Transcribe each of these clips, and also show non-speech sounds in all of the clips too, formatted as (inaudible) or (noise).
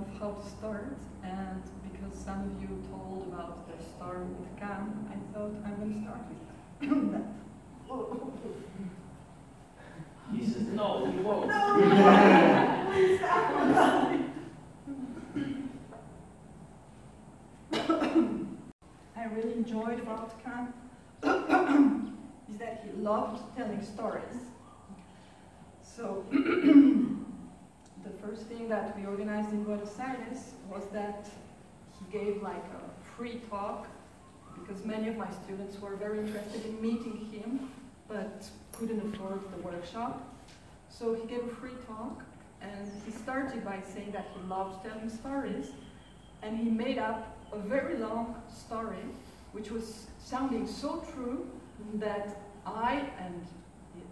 of how to start, and because some of you told about the story with Cam, I thought I'm going to start with that. (clears throat) He says, no, you won't. I really enjoyed about Khan (clears throat) is that he loved telling stories. So the first (clears throat) that we organized in Buenos Aires was that he gave like a free talk because many of my students were very interested in meeting him but couldn't afford the workshop. So he gave a free talk and he started by saying that he loved telling stories and he made up a very long story which was sounding so true that I and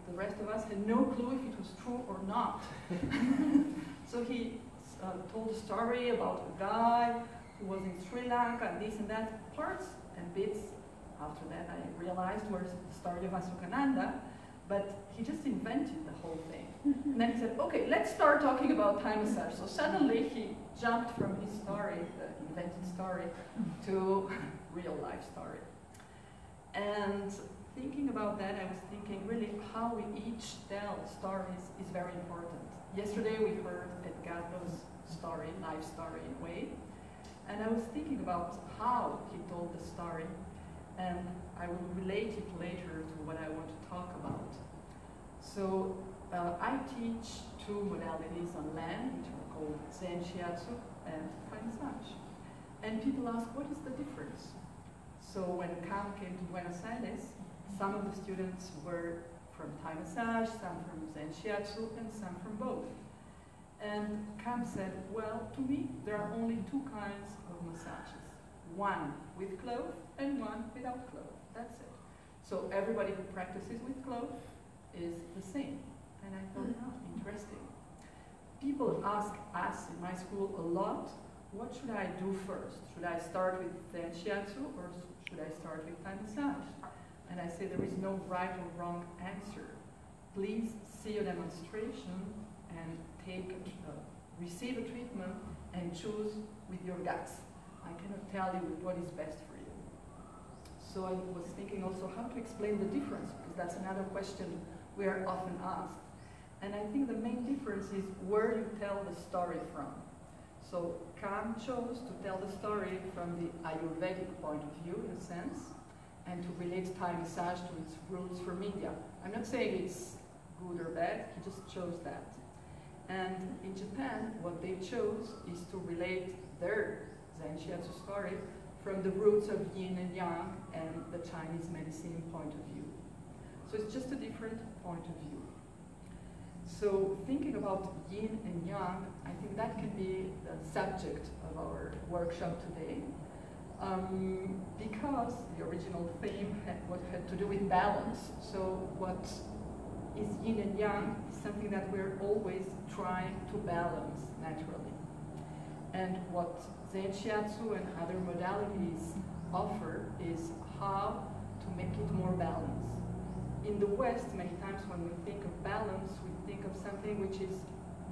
the rest of us had no clue if it was true or not. (laughs) so he uh, told a story about a guy who was in Sri Lanka and this and that. Parts and bits after that I realized were the story of Asokananda, but he just invented the whole thing. and then he said, okay, let's start talking about Thai massage. So suddenly he jumped from his story, the invented story, to (laughs) real life story. And thinking about that, I was thinking really how we each tell stories is very important. Yesterday we heard Edgardo's story, life story in a way, and I was thinking about how he told the story, and I will relate it later to what I want to talk about. So uh, I teach two modalities on land, which are called Zen Shiatsu and massage. And people ask, what is the difference? So when Cam came to Buenos Aires, some of the students were from Thai massage, some from Zen Shiatsu, and some from both. And Cam said, well, to me, there are only two kinds of massages. One with cloth and one without cloth. That's it. So everybody who practices with cloth is the same. And I thought, oh, interesting. People ask us in my school a lot, what should I do first? Should I start with Zen Shiatsu or should I start with Thai massage? And I say there is no right or wrong answer. Please see a demonstration and take a, uh, receive a treatment and choose with your guts. I cannot tell you what is best for you. So I was thinking also how to explain the difference, because that's another question we are often asked. And I think the main difference is where you tell the story from. So Cam chose to tell the story from the Ayurvedic point of view, in a sense, and to relate Thai massage to its roots from India. I'm not saying it's good or bad, he just chose that. And in Japan, what they chose is to relate their Zen Shiatsu story from the roots of yin and yang and the Chinese medicine point of view. So it's just a different point of view. So thinking about yin and yang, I think that can be the subject of our workshop today. Um, because the original theme had, what had to do with balance. So what is yin and yang something that we're always trying to balance naturally. And what Zen Shiatsu and other modalities offer is how to make it more balanced. In the West, many times when we think of balance, we think of something which is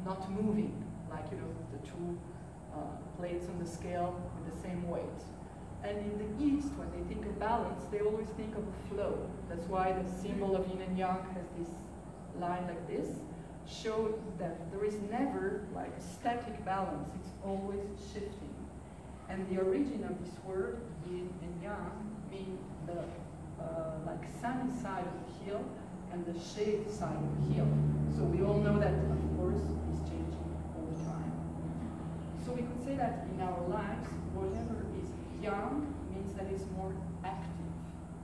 not moving, like you know the two uh, plates on the scale with the same weight. And in the East, when they think of balance, they always think of a flow. That's why the symbol of yin and yang has this line like this, show that there is never like static balance, it's always shifting. And the origin of this word, yin and yang, mean the uh, like sunny side of the hill and the shade side of the hill. So we all know that, of course, is changing all the time. So we could say that in our lives, whatever is yang means that it's more active,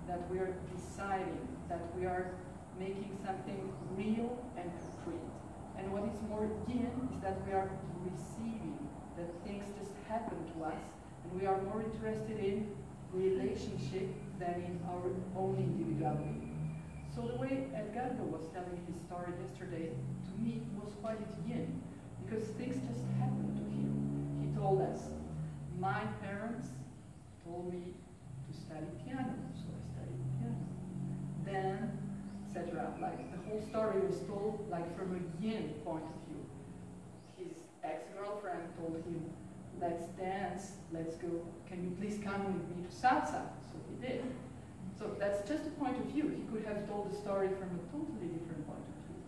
that we are deciding, that we are making something real and concrete. And what is more yin is that we are receiving, that things just happen to us, and we are more interested in relationship than in our own individuality. So the way Edgardo was telling his story yesterday, to me, was quite yin, because things just happened to him. He told us, my parents told me to study piano, so I studied piano. Then, etc. Like the whole story was told like from a yin point of view. His ex-girlfriend told him, let's dance, let's go, can you please come with me to salsa? So he did. So that's just a point of view. He could have told the story from a totally different point of view.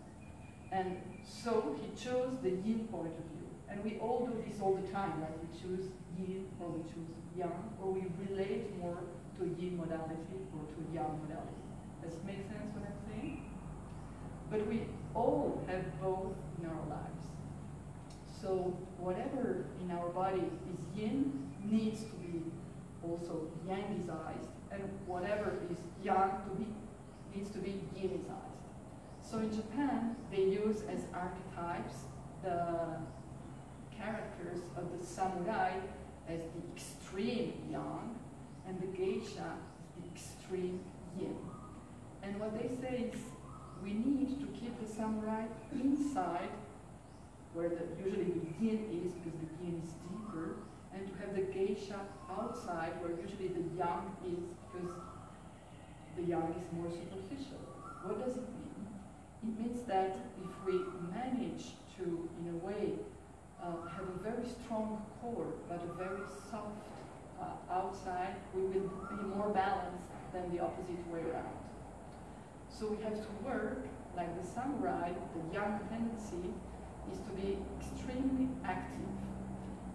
And so he chose the yin point of view. And we all do this all the time, right? We choose yin or we choose yang, or we relate more to yin modality or to yang modality. Does it make sense what I'm? But we all have both in our lives. So whatever in our body is yin needs to be also yangized, and whatever is yang to be needs to be yinized. So in Japan, they use as archetypes the characters of the samurai as the extreme yang, and the geisha as the extreme yin. And what they say is we need to keep the samurai inside, where the, usually the yin is, because the yin is deeper, and to have the geisha outside, where usually the yang is, because the yang is more superficial. What does it mean? It means that if we manage to, in a way, uh, have a very strong core, but a very soft uh, outside, we will be more balanced than the opposite way around. So we have to work like the samurai, the yang tendency is to be extremely active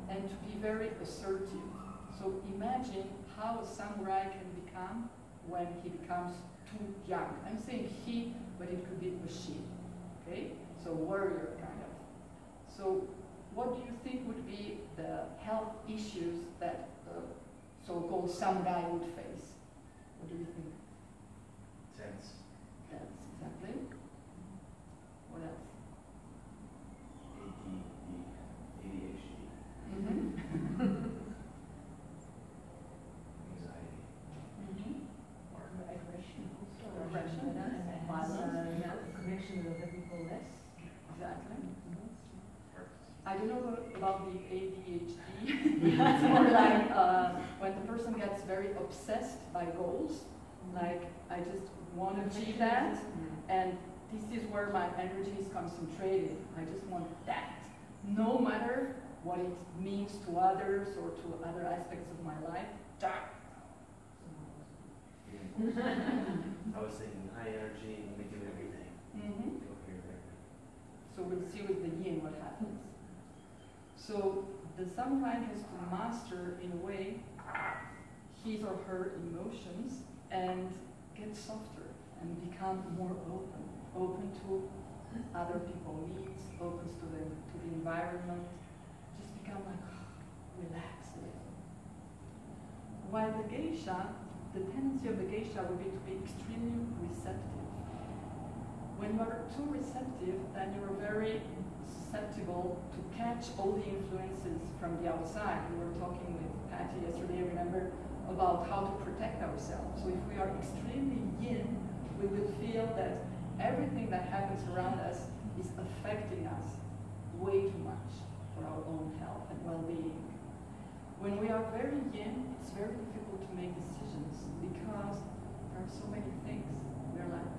and to be very assertive. So imagine how a samurai can become when he becomes too yang. I'm saying he, but it could be a machine. Okay? So warrior kind of. So what do you think would be the health issues that so-called samurai would face? What do you think? Tense. That's exactly. What else? ADD, ADHD, Mm-hmm. Anxiety, Mm-hmm. aggression. Aggression, violence, connection with people less. Exactly. I don't know about the ADHD. it's more like uh, when the person gets very obsessed by goals, like I just want to achieve that, and this is where my energy is concentrated. I just want that, no matter what it means to others or to other aspects of my life. That. (laughs) I was thinking high energy, let me do everything. hmm Go here, there. So we'll see with the yin what happens. So the samurai has to master, in a way, his or her emotions and get softer and become more open, open to other people's needs, open to the to the environment, become like (sighs) relaxed. While the geisha, the tendency of the geisha would be to be extremely receptive. When you are too receptive, then you are very susceptible to catch all the influences from the outside. We were talking with Patty yesterday, remember, about how to protect ourselves. So if we are extremely yin, we will feel that everything that happens around us is affecting us way too much for our own health and well-being. When we are very young, it's very difficult to make decisions because there are so many things. We're like,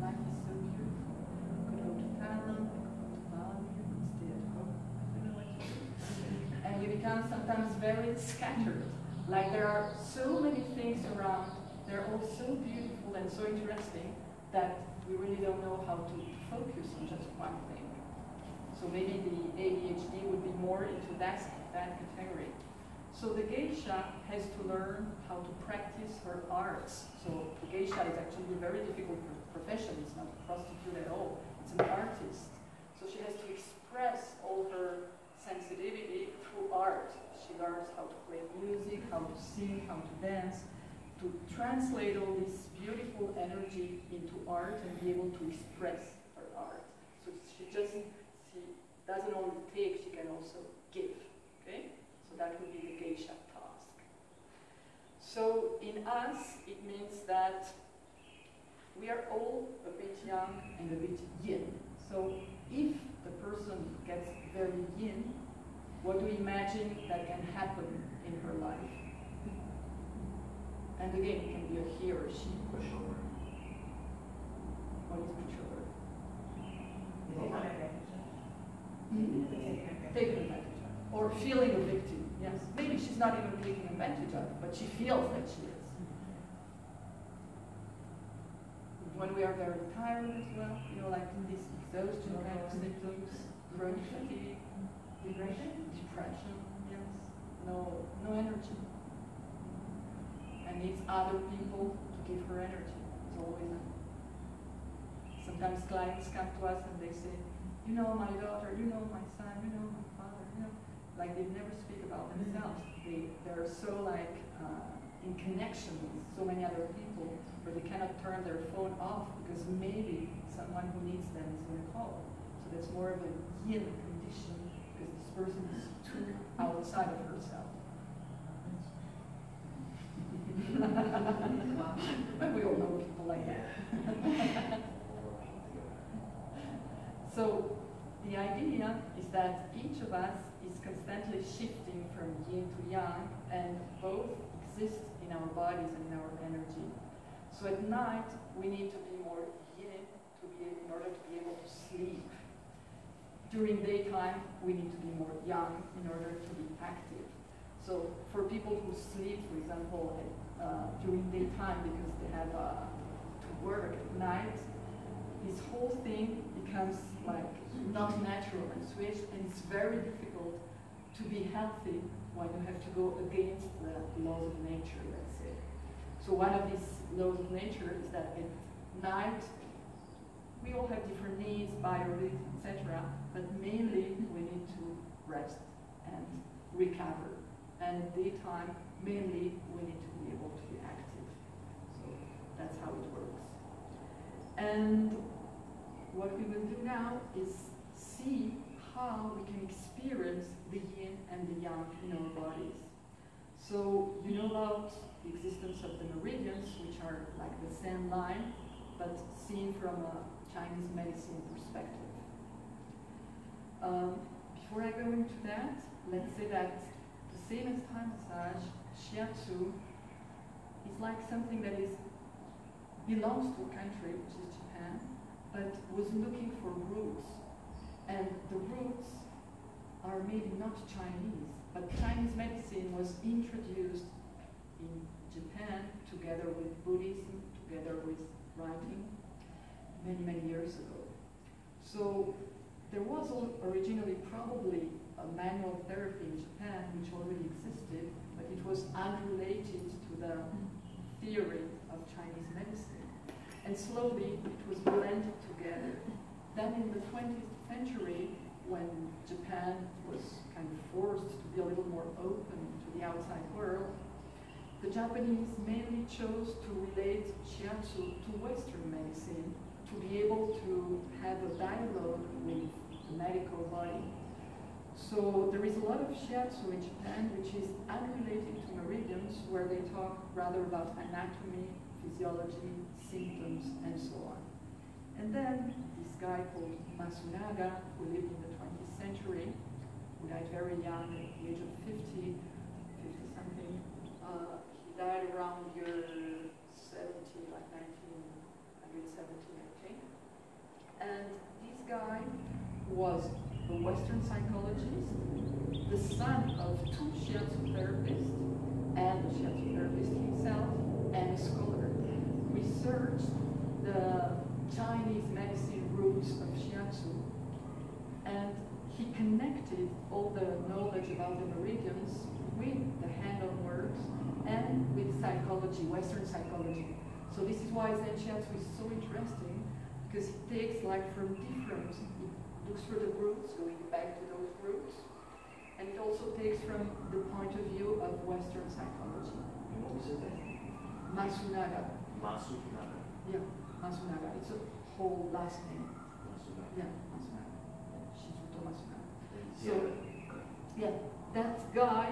life is so beautiful. I could go to Thailand, I could go to Bali, I could stay at home. I don't know what to do. And you become sometimes very scattered. Like there are so many things around, they're all so beautiful and so interesting that we really don't know how to focus on just one thing. So maybe the ADHD would be more into that, that category. So the geisha has to learn how to practice her arts. So the geisha is actually a very difficult pro- profession. It's not a prostitute at all. It's an artist. So she has to express all her sensitivity through art. She learns how to play music, how to sing, how to dance, to translate all this beautiful energy into art and be able to express her art. So she just doesn't only take, she can also give. Okay? So that would be the geisha task. So in us, it means that we are all a bit yang and a bit yin. So if the person gets very yin, What do we imagine that can happen in her life? And again, it can be a he or she. Pushover. What is pushover? Take advantage Hmm? of. Take advantage. Taken advantage of. Or feeling a victim. Yes. Maybe she's not even taking advantage of, but she feels that she is. When we are very tired as well, you know, like this exhaustion kind of symptoms, chronic fatigue, Depression? depression, yes, no, no energy. And needs other people to give her energy. It's always sometimes clients come to us and they say, you know my daughter, you know my son, you know my father, you know, like they never speak about themselves. They, they're so like uh, in connection with so many other people, where they cannot turn their phone off because maybe someone who needs them is going to call. So that's more of a yin condition because this person is too outside of herself. (laughs) but we all know people like that. (laughs) So the idea is that each of us is constantly shifting from yin to yang, and both exist in our bodies and in our energy. So at night we need to be more yin to be in order to be able to sleep. During daytime we need to be more yang in order to be active. So for people who sleep, for example, uh, during daytime because they have uh, to work at night, this whole thing becomes like not natural and switched, and it's very difficult to be healthy when you have to go against the laws of nature, let's say. So one of these laws of nature is that at night we all have different needs, biorhythms, etc. But mainly we need to rest and recover. And at daytime, mainly we need to be able to be active. So that's how it works. And what we will do now is see how we can experience the yin and the yang in our bodies. So you know about the existence of the meridians, which are like the same line, but seen from a Chinese medicine perspective. Um, before I go into that, let's say that the same as Thai massage, shiatsu is like something that is belongs to a country, which is Japan, but was looking for roots. And the roots are maybe not Chinese, but Chinese medicine was introduced in Japan together with Buddhism, together with writing, many, many years ago. So there was originally probably a manual therapy in Japan which already existed, but it was unrelated to the theory of Chinese medicine. And slowly it was blended together. Then in the 20th century, when Japan was kind of forced to be a little more open to the outside world, the Japanese mainly chose to relate shiatsu to Western medicine to be able to have a dialogue with the medical body. So there is a lot of shiatsu in Japan which is unrelated to meridians, where they talk rather about anatomy, physiology, symptoms, and so on. And then this guy called Masunaga, who lived in the 20th century, who died very young at the age of 50, 50 something. Uh, he died around year 70, like 1970, I think. And this guy was a Western psychologist, the son of two shiatsu therapists, and a shiatsu therapist himself, and a scholar. Researched the Chinese medicine roots of shiatsu, and he connected all the knowledge about the meridians with the hand-on works and with psychology, Western psychology. So this is why Zen Shiatsu is so interesting, because it takes like from different, it looks for the roots, going back to those roots, and it also takes from the point of view of Western psychology. What was his name? Masunaga, Masunaga. yeah, Masunaga, it's a whole last name, Masunaga. yeah, Masunaga, Shizuto Masunaga. So- Yeah, that guy,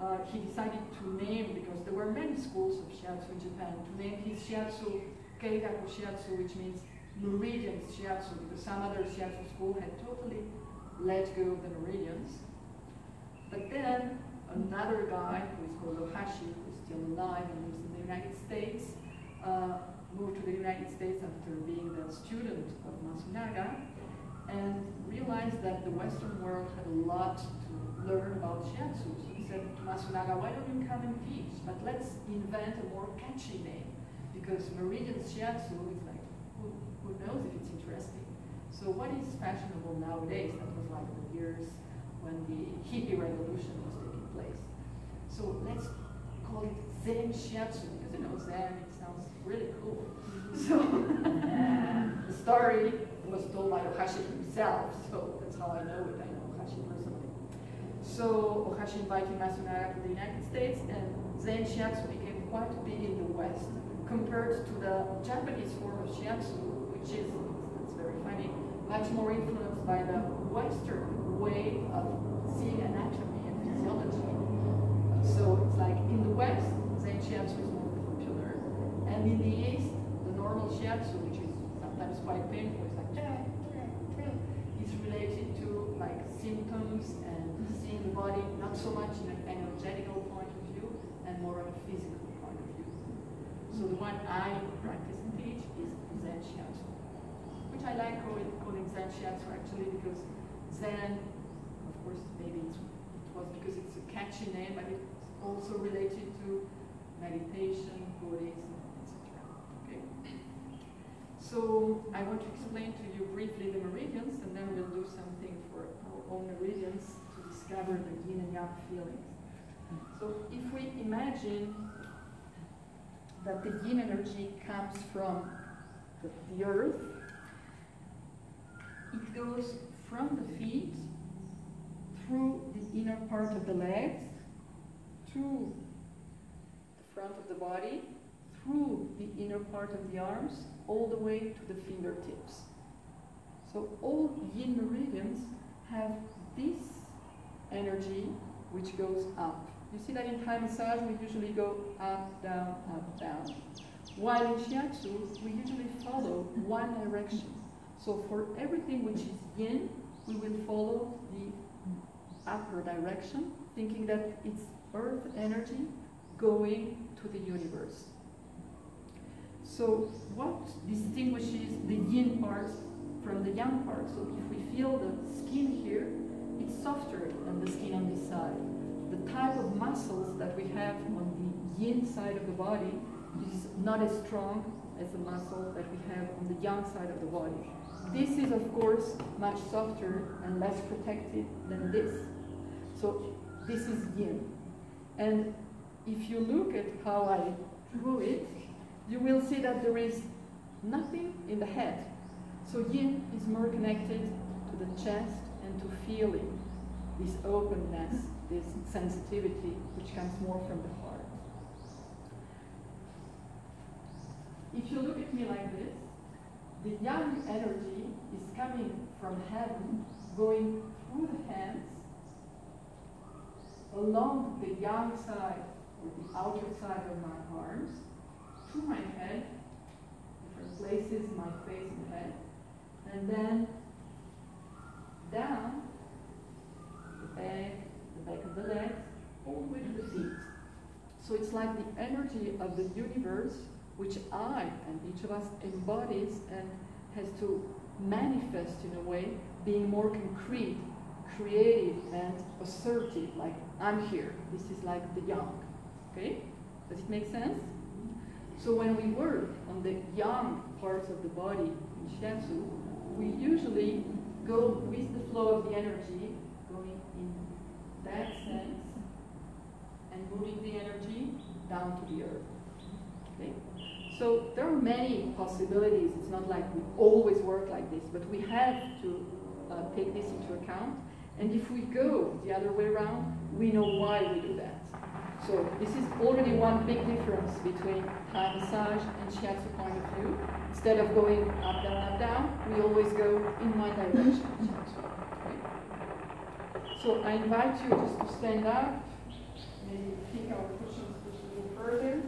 uh, he decided to name, because there were many schools of shiatsu in Japan, to name his shiatsu Keiraku shiatsu, which means meridians shiatsu, because some other shiatsu school had totally let go of the meridians. But then another guy who is called Ohashi, who is still alive and lives in the United States, uh, moved to the United States after being the student of Masunaga and realized that the Western world had a lot to learn about shiatsu. So he said to Masunaga, why don't you come and teach? But let's invent a more catchy name because Meridian Shiatsu is like, who, who knows if it's interesting? So what is fashionable nowadays? That was like the years when the hippie revolution was taking place. So let's call it Zen Shiatsu because you know Zen, really cool. (laughs) So the story was told by Ohashi himself, so that's how I know it. I know Ohashi personally. So Ohashi invited Masunaga to the United States, and Zen Shiatsu became quite big in the West compared to the Japanese form of Shiatsu, which is, it's very funny, much more influenced by the Western way of seeing anatomy and physiology. So it's like in the West, Zen Shiatsu is more and in the East, the normal Shiatsu, which is sometimes quite painful, it's like is related to like symptoms and mm-hmm. seeing the body not so much in an energetical point of view and more on a physical point of view. So the one I practice and teach is Zen Shiatsu, which I like calling, calling Zen Shiatsu actually because Zen, of course, maybe it's, it was because it's a catchy name, but it's also related to meditation, Buddhism. So I want to explain to you briefly the meridians, and then we'll do something for our own meridians to discover the yin and yang feelings. So if we imagine that the yin energy comes from the, the earth, it goes from the feet through the inner part of the legs, through the front of the body, through the inner part of the arms, all the way to the fingertips. So all yin meridians have this energy which goes up. You see that in Thai massage we usually go up, down, up, down. While in Shiatsu we usually follow one direction. So for everything which is yin, we will follow the upper direction, thinking that it's earth energy going to the universe. So what distinguishes the yin part from the yang part? So if we feel the skin here, it's softer than the skin on this side. The type of muscles that we have on the yin side of the body is not as strong as the muscle that we have on the yang side of the body. This is, of course, much softer and less protected than this. So this is yin. And if you look at how I drew it, you will see that there is nothing in the head. So yin is more connected to the chest and to feeling this openness, this sensitivity, which comes more from the heart. If you look at me like this, the yang energy is coming from heaven, going through the hands, along the yang side or the outer side of my arms, to my head, places, my face and head, and then down the back, the back of the legs, all the way to the feet. So it's like the energy of the universe, which I and each of us embodies and has to manifest in a way, being more concrete, creative, and assertive. Like I'm here. This is like the yang. Okay? Does it make sense? So when we work on the yang parts of the body in shiatsu, we usually go with the flow of the energy, going in that sense, and moving the energy down to the earth. Okay? So there are many possibilities. It's not like we always work like this, but we have to uh, take this into account. And if we go the other way around, we know why we do that. So this is already one big difference between Thai massage and shiatsu point of view. Instead of going up, down, up, down, we always go in one direction. (laughs) Okay? So I invite you just to stand up, maybe kick our cushions just a little further.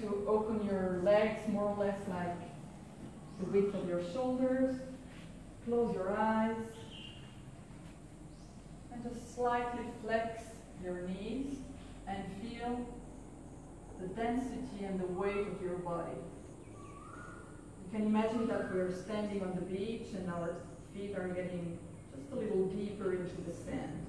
To open your legs more or less like the width of your shoulders. Close your eyes. Slightly flex your knees and feel the density and the weight of your body. You can imagine that we're standing on the beach and our feet are getting just a little deeper into the sand.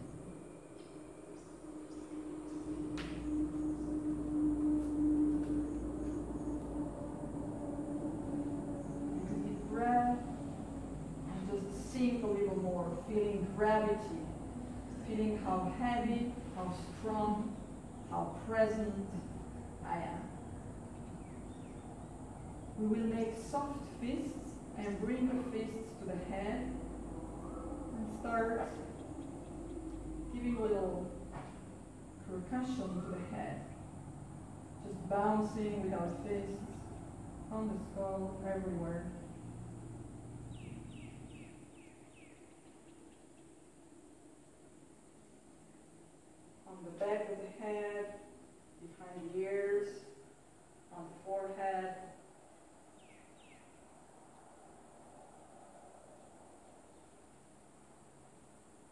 Take a deep breath and just sink a little more, feeling gravity, feeling how heavy, how strong, how present I am. We will make soft fists and bring the fists to the head and start giving a little percussion to the head. Just bouncing with our fists on the skull everywhere. On the back of the head, behind the ears, on the forehead.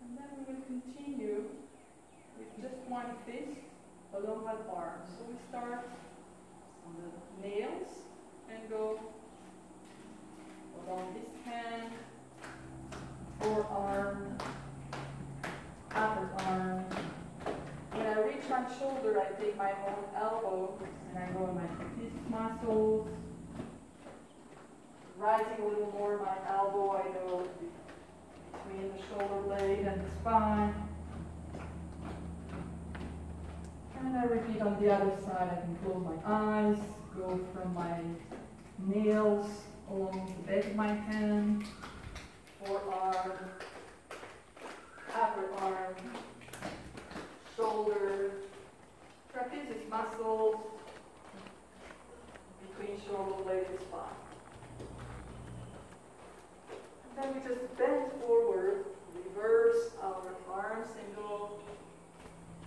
And then we will continue with just one fist along one arm. So we start on the nails and go along this hand, forearm, upper arm. When I reach my shoulder, I take my own elbow and I go on my fist muscles. Rising a little more my elbow, I go between the shoulder blade and the spine. And I repeat on the other side. I can close my eyes, go from my nails along the back of my hand, forearm, upper arm, shoulder, trapezius muscles between shoulder blade and spine. And then we just bend forward, reverse our arms and go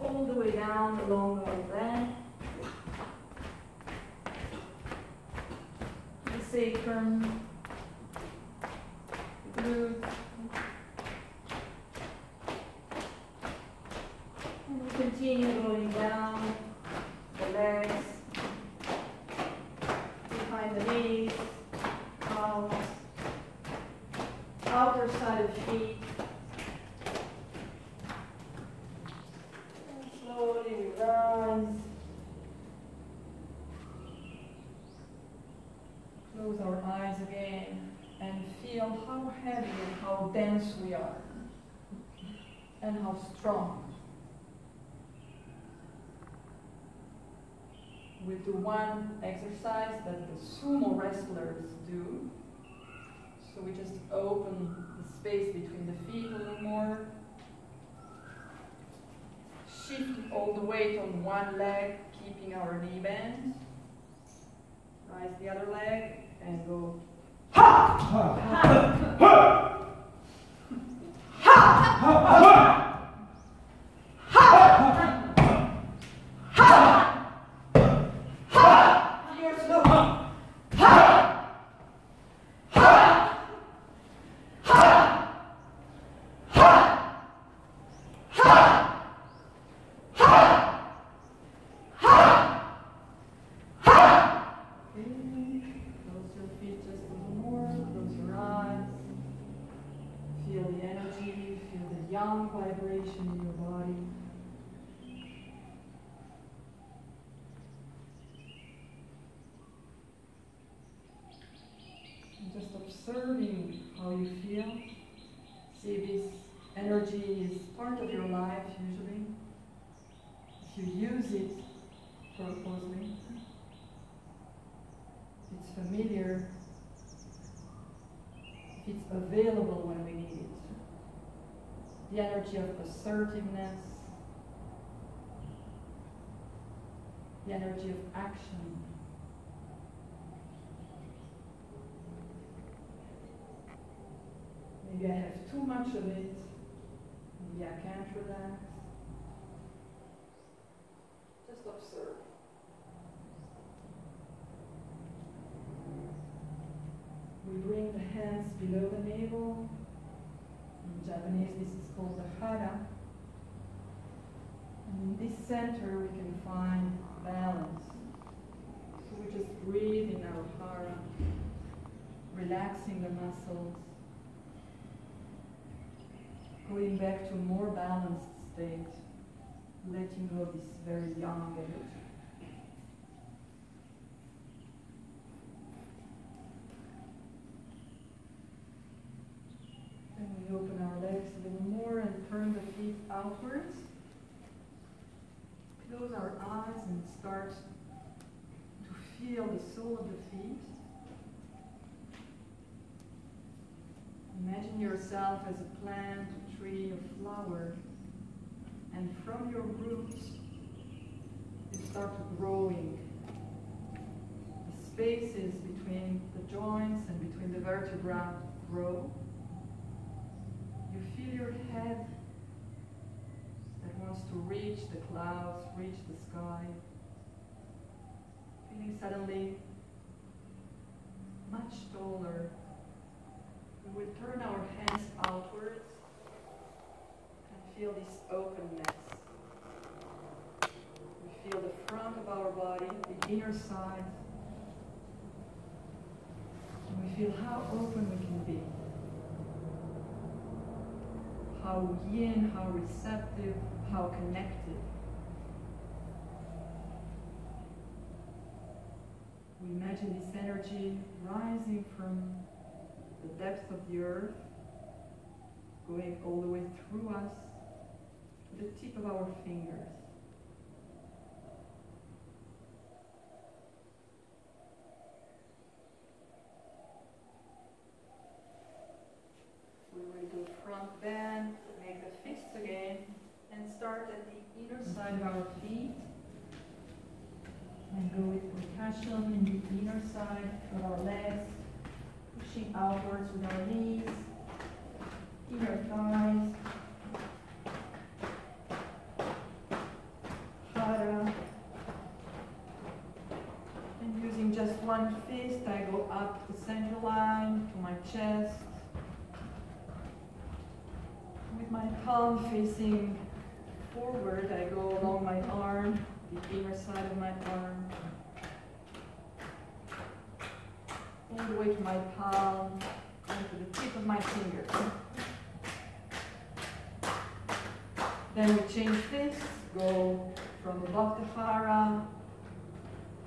all the way down along our. The sacrum, glutes. And we continue going down the legs, behind the knees, out, outer side of feet. And slowly rise. Close our eyes again and feel how heavy and how dense we are and how strong. We do one exercise that the sumo wrestlers do. So we just open the space between the feet a little more. Shift all the weight on one leg, keeping our knee bent. Rise the other leg and go. You're slow. Okay, Close your feet just a little more. Close your eyes. Feel the energy. Feel the yang vibration in your body. And just observing how you feel. See this energy is part of your life usually. If you use it purposely, it's familiar, if it's available when we need it. Energy of assertiveness, the energy of action. Maybe I have too much of it. Maybe I can't relax. Just observe. We bring the hands below the navel. In Japanese, this is called the hara. And in this center, we can find balance. So we just breathe in our hara, relaxing the muscles, going back to a more balanced state, letting go of this very yang energy. Then we open our legs a little more and turn the feet outwards. Close our eyes and start to feel the sole of the feet. Imagine yourself as a plant, a tree, a flower, and from your roots you start growing. The spaces between the joints and between the vertebrae grow. You feel your head wants to reach the clouds, reach the sky. Feeling suddenly much taller. We will turn our hands outwards and feel this openness. We feel the front of our body, the inner side. And we feel how open we can be how yin, how receptive, how connected. We imagine this energy rising from the depths of the earth, going all the way through us to the tip of our fingers. We will do front bend, make the fists again, and start at the inner side of our feet. And go with percussion in the inner side of our legs, pushing outwards with our knees, inner thighs. Hara. And using just one fist, I go up the center line to my chest with my palm facing forward, I go along my arm, the inner side of my arm, all the way to my palm, and to the tip of my finger. Then we change fists, go from above the hara,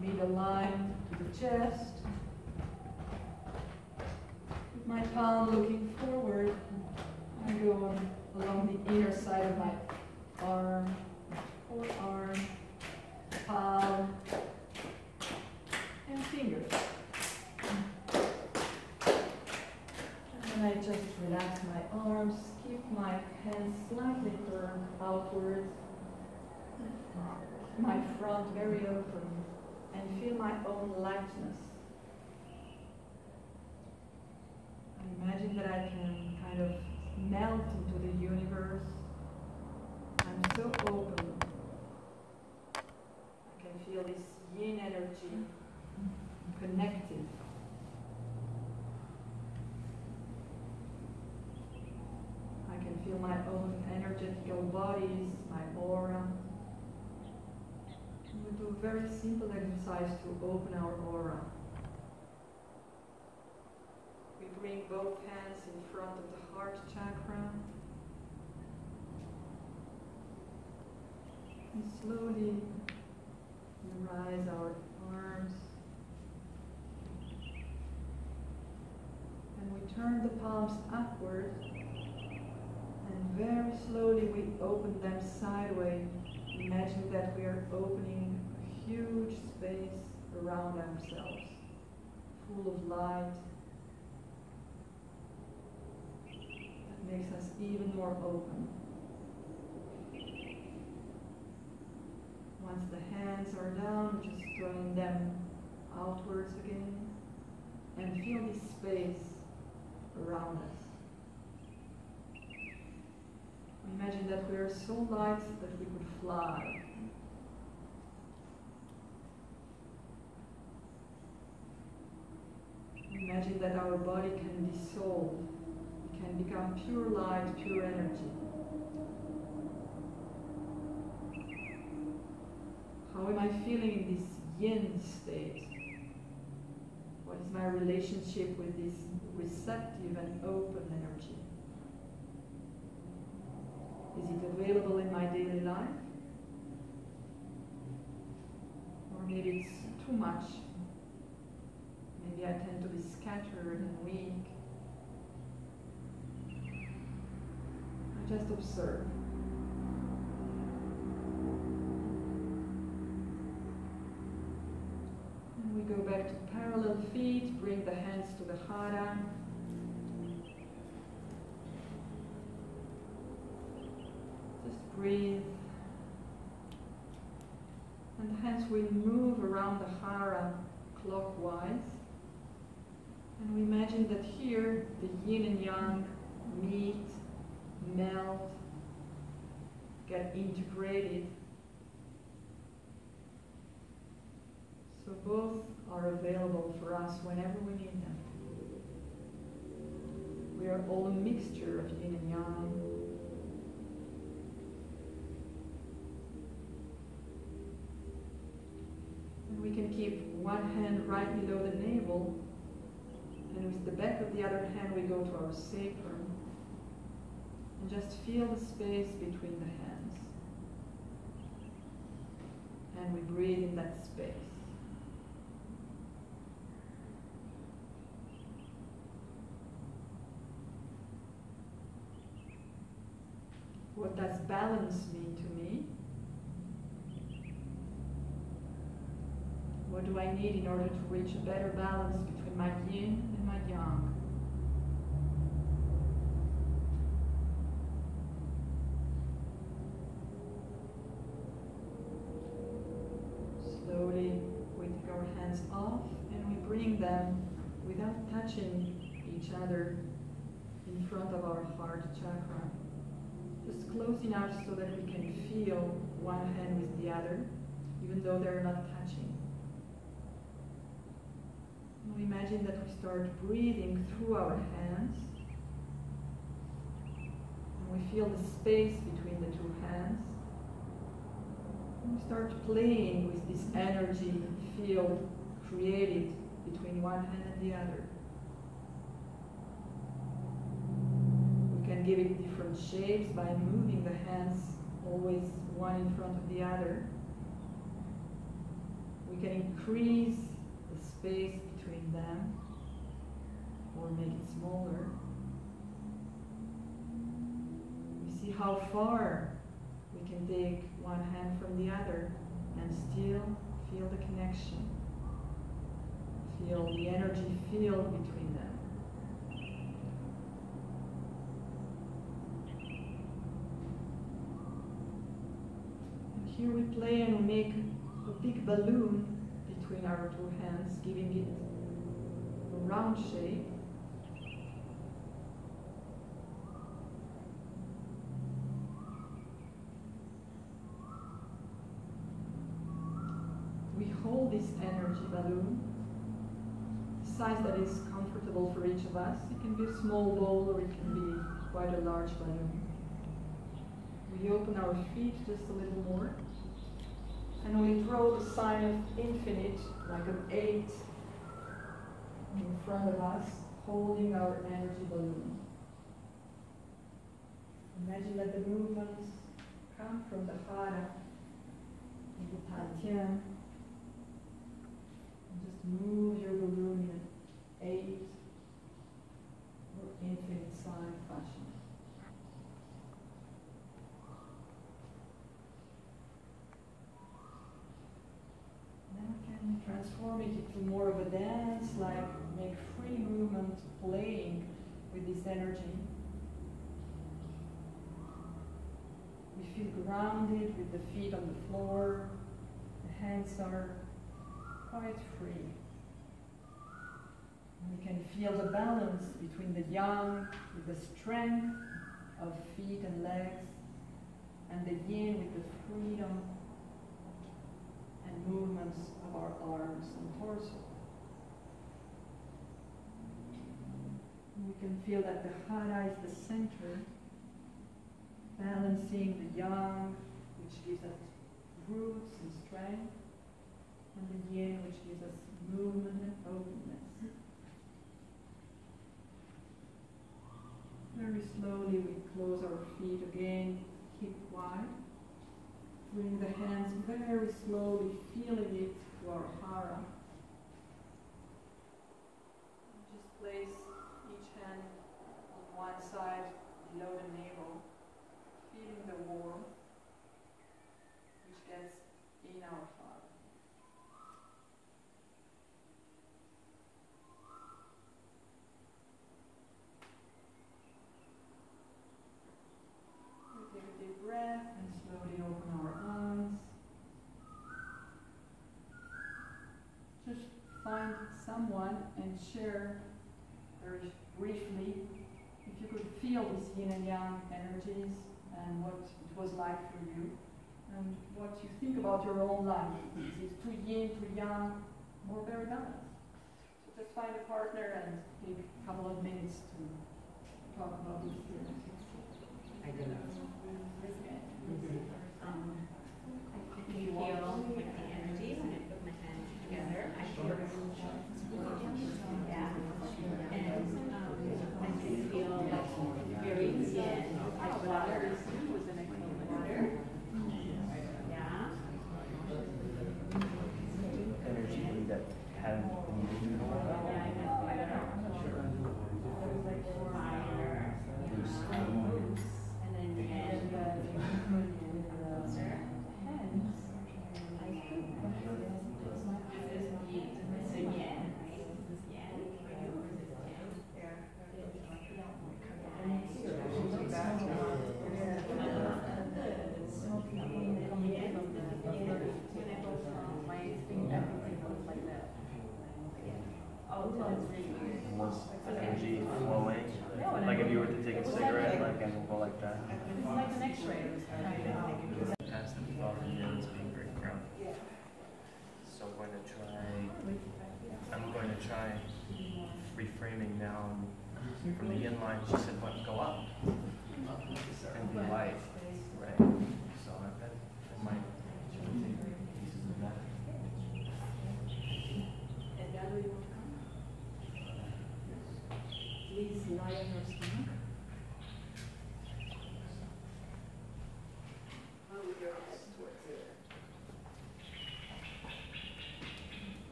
middle line to the chest, with my palm looking forward, I go along the inner side of my arm, forearm, palm, and fingers. And I just relax my arms, keep my hands slightly turned outwards, my front very open, and feel my own lightness. I imagine that I can kind of melt into the universe. I'm so open. I can feel this yin energy connected. I can feel my own energetical bodies, my aura. We do a very simple exercise to open our aura. We bring both hands in front of the heart chakra. And slowly we rise our arms. And we turn the palms upward. And very slowly we open them sideways. Imagine that we are opening a huge space around ourselves, full of light, That makes us even more open. Once the hands are down, just drawing them outwards again and feel this space around us. Imagine that we are so light that we could fly. Imagine that our body can dissolve can become pure light, pure energy. How am I feeling in this yin state? What is my relationship with this receptive and open energy? Is it available in my daily life? Or maybe it's too much. Maybe I tend to be scattered and weak. I just observe. We go back to parallel feet, bring the hands to the hara. Just breathe. And the hands will move around the hara clockwise. And we imagine that here the yin and yang meet, melt, get integrated. So both are available for us whenever we need them. We are all a mixture of yin and yang. And we can keep one hand right below the navel, and with the back of the other hand we go to our sacrum, and just feel the space between the hands. And we breathe in that space. What does balance mean to me? What do I need in order to reach a better balance between my yin and my yang? Slowly, we take our hands off and we bring them without touching each other in front of our heart chakra. Just close enough so that we can feel one hand with the other, even though they're not touching. We imagine that we start breathing through our hands. And we feel the space between the two hands. And we start playing with this energy field created between one hand and the other. Can give it different shapes by moving the hands always one in front of the other. We can increase the space between them or make it smaller. We see how far we can take one hand from the other and still feel the connection. Feel the energy field between them. And here we play and make a big balloon between our two hands, giving it a round shape. We hold this energy balloon, size that is comfortable for each of us. It can be a small ball or it can be quite a large balloon. We open our feet just a little more. And we draw the sign of infinite, like an eight, in front of us, holding our energy balloon. Imagine that the movements come from the hara, the dantian. And just move your balloon in an eight or infinite sign fashion. Then transform it into more of a dance, like make free movement playing with this energy. We feel grounded with the feet on the floor, the hands are quite free. And we can feel the balance between the yang with the strength of feet and legs, and the yin with the freedom and movements of our arms and torso. We can feel that the hara is the center, balancing the yang, which gives us roots and strength, and the yin, which gives us movement and openness. Very slowly we close our feet again, hip wide. Bring the hands very slowly, feeling it to our hara. Just place each hand on one side below the navel, feeling the warmth which gets in our heart. We take a deep breath and slowly open our eyes. Just find and share very briefly if you could feel these yin and yang energies and what it was like for you and what you think about your own life. Is it too yin, too yang, or very balanced? So just find a partner and take a couple of minutes to talk about these experiences. I did not. Um, I can feel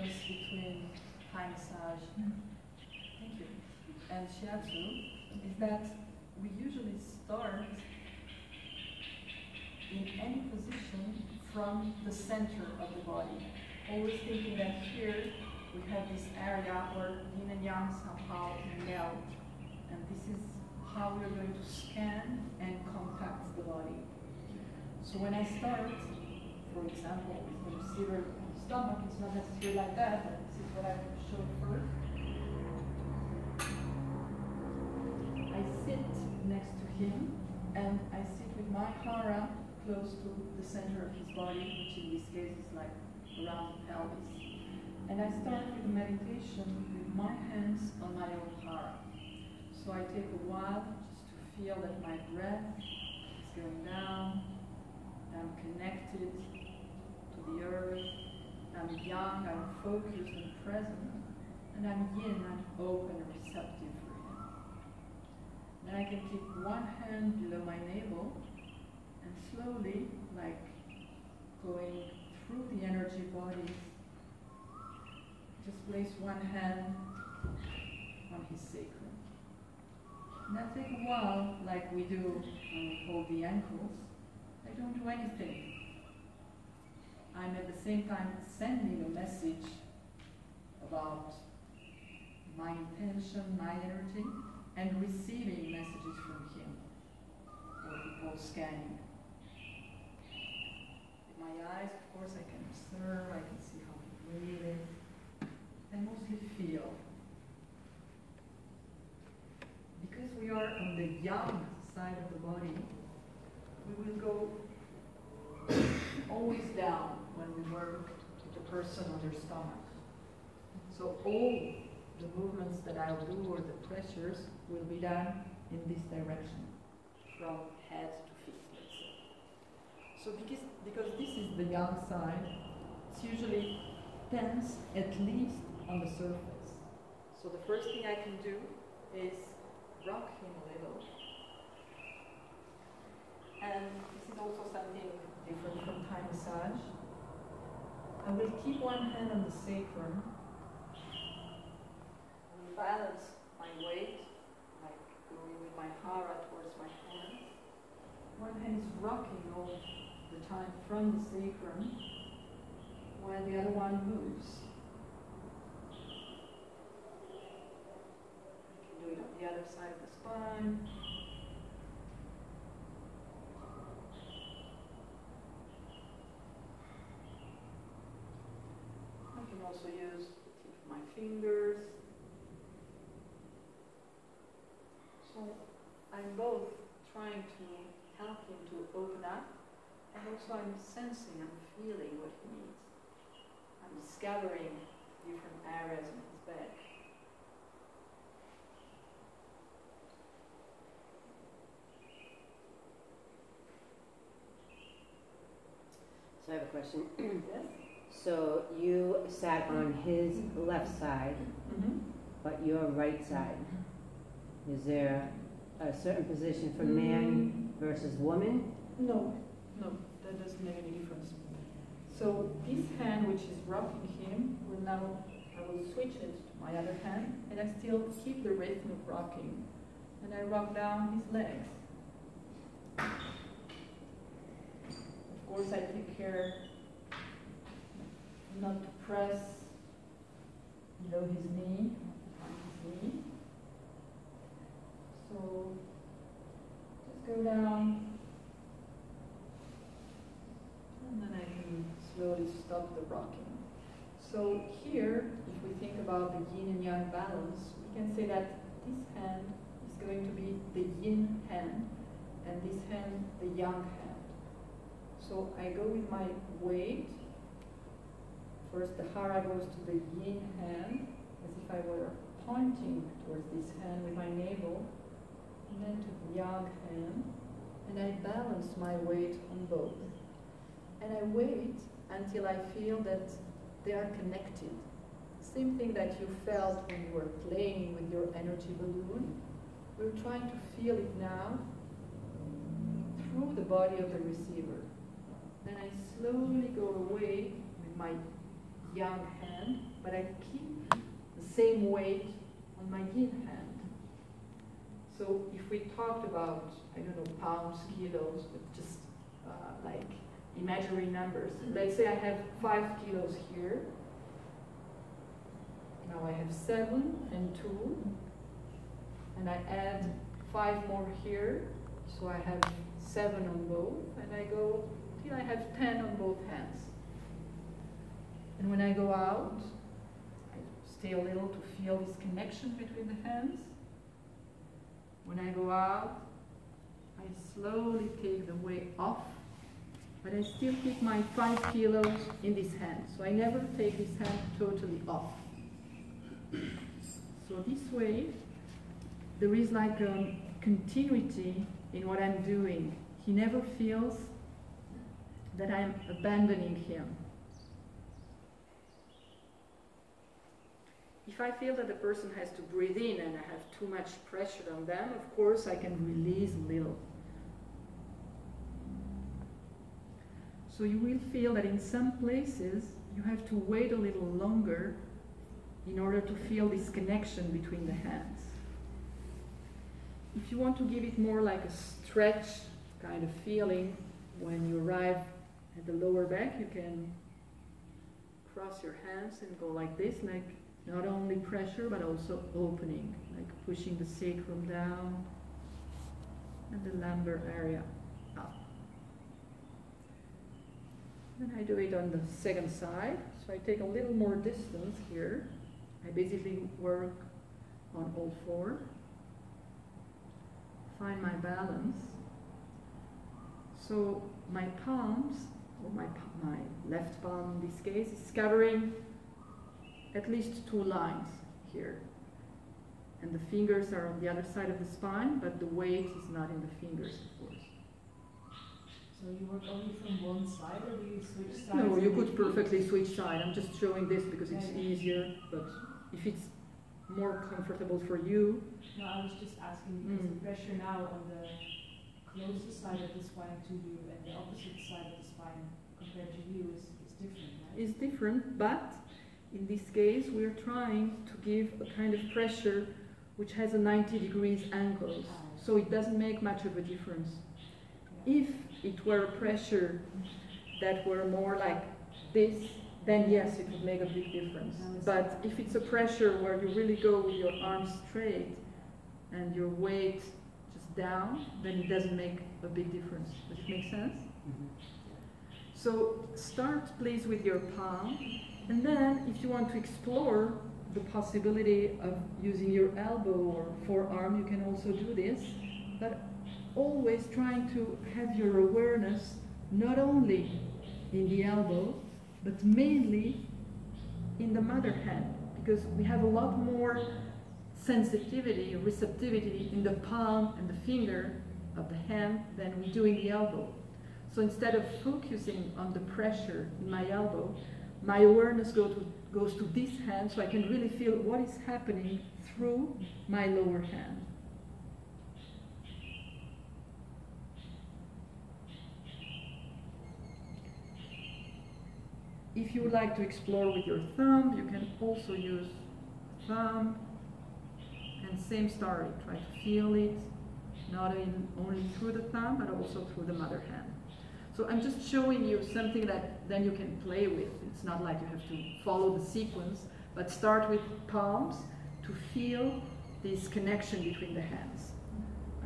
difference between Thai massage mm-hmm. Thank you. And shiatsu is that we usually start in any position from the center of the body. Always thinking that here we have this area where yin and yang somehow melt. And this is how we're going to scan and contact the body. So when I start, for example, with the receiver stomach, it's not necessarily like that, but this is what I showed first. I sit next to him and I sit with my hara close to the center of his body, which in this case is like around the pelvis. And I start with the meditation with my hands on my own hara. So I take a while just to feel that my breath is going down, I'm connected to the earth, I'm yang, I'm focused and present, and I'm yin, I'm open and receptive for him. Then I can keep one hand below my navel and slowly, like going through the energy bodies, just place one hand on his sacrum. And take a while, like we do when we hold the ankles. I don't do anything. I'm at the same time sending a message about my intention, my energy, and receiving messages from him, what we scanning. With my eyes, of course, I can observe, I can see how he breathes. I mostly feel. Because we are on the yang side of the body, we will go always down when we work with the person on their stomach. So all the movements that I'll do or the pressures will be done in this direction, from head to feet, let's say. So because, because this is the yang side, it's usually tense at least on the surface. So the first thing I can do is rock him a little. And this is also something different from Thai massage. I will keep one hand on the sacrum. I will balance my weight, like going with my hara towards my hands. One hand is rocking all the time from the sacrum, while the other one moves. I can do it on the other side of the spine. I can also use the tip of my fingers. So I'm both trying to help him to open up and also I'm sensing, I'm feeling what he needs. I'm discovering different areas in his back. So I have a question. (clears throat) Yes? So you sat on his left side, Mm-hmm. but your right side. Is there a certain position for man versus woman? No, no, that doesn't make any difference. So this hand, which is rocking him, will now, I will switch it to my other hand, and I still keep the rhythm of rocking, and I rock down his legs. Of course, I take care not to press below his knee, his knee. So just go down and then I can slowly stop the rocking. So here, if we think about the yin and yang balance, we can say that this hand is going to be the yin hand and this hand the yang hand. So I go with my weight. First the hara goes to the yin hand as if I were pointing towards this hand with my navel and then to the yang hand and I balance my weight on both and I wait until I feel that they are connected. Same thing that you felt when you were playing with your energy balloon. We're trying to feel it now through the body of the receiver. Then I slowly go away with my yang hand, but I keep the same weight on my yin hand. So if we talked about, I don't know, pounds, kilos, but just uh, like imaginary numbers. Let's say I have five kilos here. Now I have seven and two. And I add five more here. So I have seven on both. And I go till I have ten on both hands. And when I go out, I stay a little to feel this connection between the hands. When I go out, I slowly take the weight off but I still keep my five kilos in this hand. So I never take this hand totally off. So this way, there is like a continuity in what I'm doing. He never feels that I'm abandoning him. If I feel that the person has to breathe in and I have too much pressure on them, of course I can release a little. So you will feel that in some places you have to wait a little longer in order to feel this connection between the hands. If you want to give it more like a stretch kind of feeling when you arrive at the lower back, you can cross your hands and go like this, like not only pressure but also opening, like pushing the sacrum down and the lumbar area up. Then I do it on the second side. So I take a little more distance here. I basically work on all four. Find my balance. So my palms or my, my left palm in this case, is covering at least two lines here. And the fingers are on the other side of the spine, but the weight is not in the fingers, of course. So you work only from one side or do you switch sides? No, you could perfectly switch side. I'm just showing this because it's easier, but if it's more comfortable for you, No, I was just asking because Mm. the pressure now on the closest side of the spine to you and the opposite side of the spine compared to you is, is different, right? is different, but in this case we're trying to give a kind of pressure which has a 90 degrees angle, so it doesn't make much of a difference. If it were a pressure that were more like this, then yes, it would make a big difference. But if it's a pressure where you really go with your arms straight and your weight just down, then it doesn't make a big difference. Does it make sense? Mm-hmm. So start please with your palm, and then if you want to explore the possibility of using your elbow or forearm, you can also do this, but always trying to have your awareness not only in the elbow, but mainly in the mother hand, because we have a lot more sensitivity, receptivity in the palm and the finger of the hand than we do in the elbow. So instead of focusing on the pressure in my elbow, my awareness go to, goes to this hand so I can really feel what is happening through my lower hand. If you would like to explore with your thumb, you can also use thumb and same story. Try to feel it, not in, only through the thumb, but also through the mother hand. So I'm just showing you something that then you can play with. It's not like you have to follow the sequence, but start with palms to feel this connection between the hands.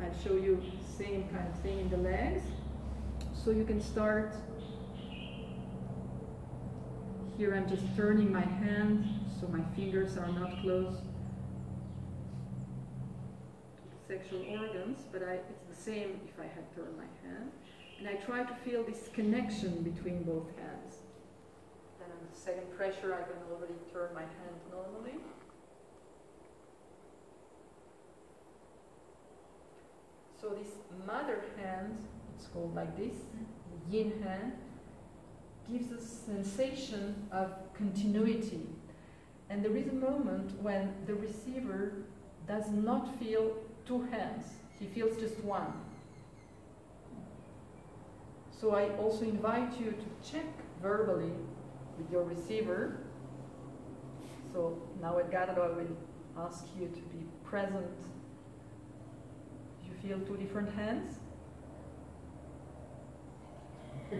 I'll show you the same kind of thing in the legs. So you can start here I'm just turning my hand so my fingers are not close sexual organs, but I, it's the same if I had turned my hand. And I try to feel this connection between both hands. Second pressure, I can already turn my hand normally. So this mother hand, it's called like this, yin hand, gives a sensation of continuity. And there is a moment when the receiver does not feel two hands, he feels just one. So I also invite you to check verbally with your receiver. So now Edgardo, I will ask you to be present. You feel two different hands? You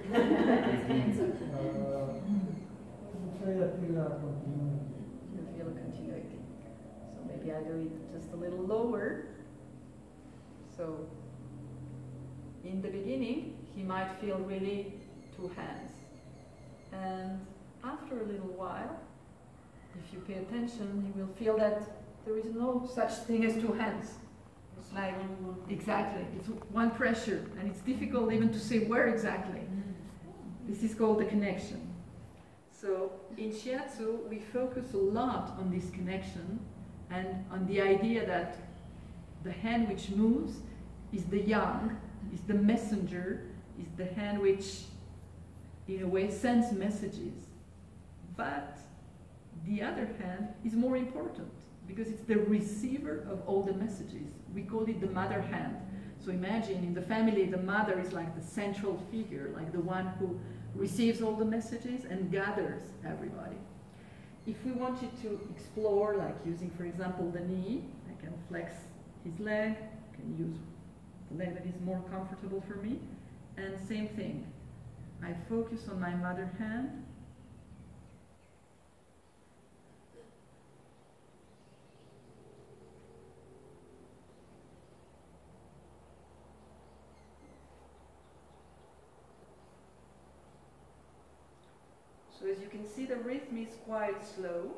feel a continuity. So maybe I do it just a little lower. So in the beginning, he might feel really two hands. And after a little while, if you pay attention, you will feel that there is no such thing as two hands. It's like, exactly, it's one pressure, and it's difficult even to say where exactly. Mm. This is called the connection. So in Shiatsu, we focus a lot on this connection and on the idea that the hand which moves is the yang, is the messenger, is the hand which, in a way, sends messages. But the other hand is more important because it's the receiver of all the messages. We call it the mother hand. So imagine in the family, the mother is like the central figure, like the one who receives all the messages and gathers everybody. If we wanted to explore, like using, for example, the knee, I can flex his leg, can use the leg that is more comfortable for me, and same thing. I focus on my mother hand. So as you can see, the rhythm is quite slow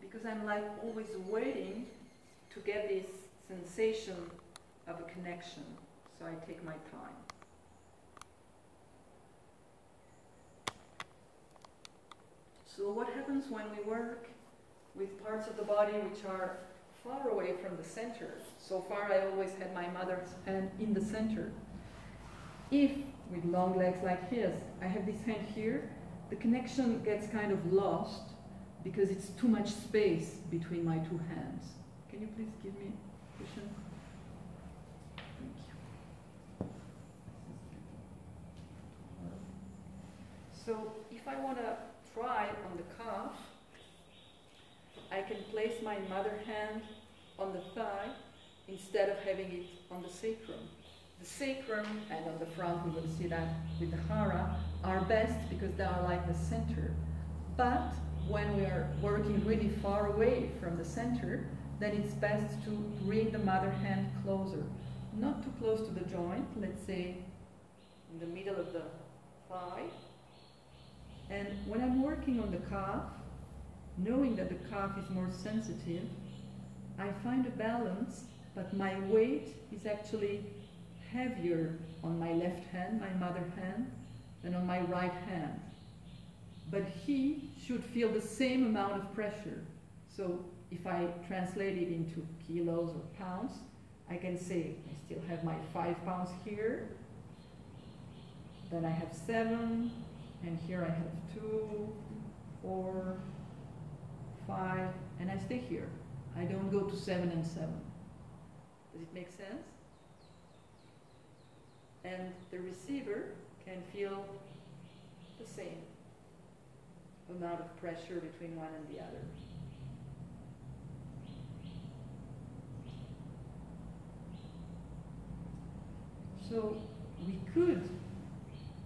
because I'm like always waiting to get this sensation of a connection. So I take my time. So what happens when we work with parts of the body which are far away from the center? So far I always had my mother's hand in the center. If with long legs like his, I have this hand here, the connection gets kind of lost because it's too much space between my two hands. Can you please give me cushion? Thank you. So if I want to try on the calf, I can place my mother hand on the thigh instead of having it on the sacrum. The sacrum, and on the front we will see that with the hara, are best because they are like the center. But when we are working really far away from the center, then it's best to bring the mother hand closer. Not too close to the joint, let's say in the middle of the thigh. And when I'm working on the calf, knowing that the calf is more sensitive, I find a balance, but my weight is actually heavier on my left hand, my mother hand, than on my right hand. But he should feel the same amount of pressure. So if I translate it into kilos or pounds, I can say I still have my five pounds here, then I have seven, and here I have two, four, five, and I stay here. I don't go to seven and seven. Does it make sense? And the receiver can feel the same amount of pressure between one and the other. So we could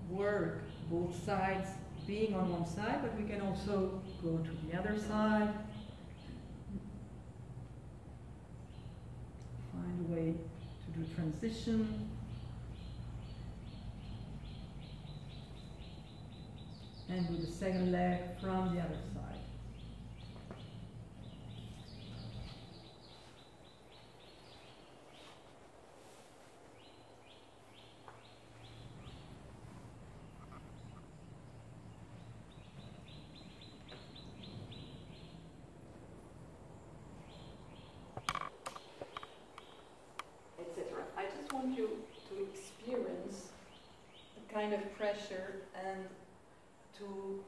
work both sides being on one side, but we can also go to the other side. Find a way to do transition. And do the second leg from the other side. etc. I just want you to experience the kind of pressure and to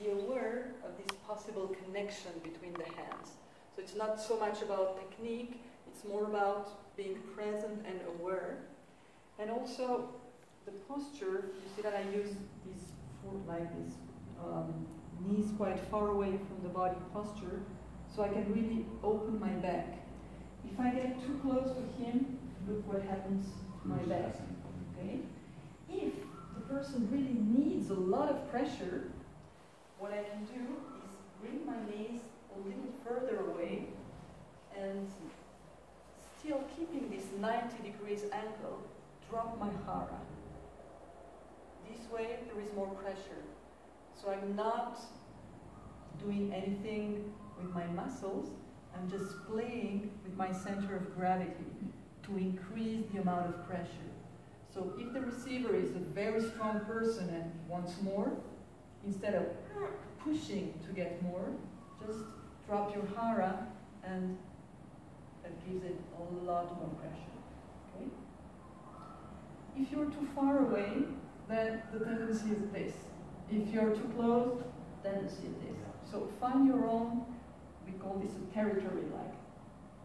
be aware of this possible connection between the hands. So it's not so much about technique, it's more about being present and aware. And also the posture, you see that I use this foot like this, um, knees quite far away from the body posture, so I can really open my back. If I get too close to him, look what happens to my back. Okay? If the person really needs a lot of pressure, what I can do bring my knees a little further away and still keeping this 90 degrees angle, drop my hara. This way there is more pressure. So I'm not doing anything with my muscles, I'm just playing with my center of gravity to increase the amount of pressure. So if the receiver is a very strong person and wants more, instead of pushing to get more, just drop your hara and that gives it a lot more pressure. Okay? If you're too far away, then the tendency is this. If you're too close, tendency is this. So find your own, we call this a territory like.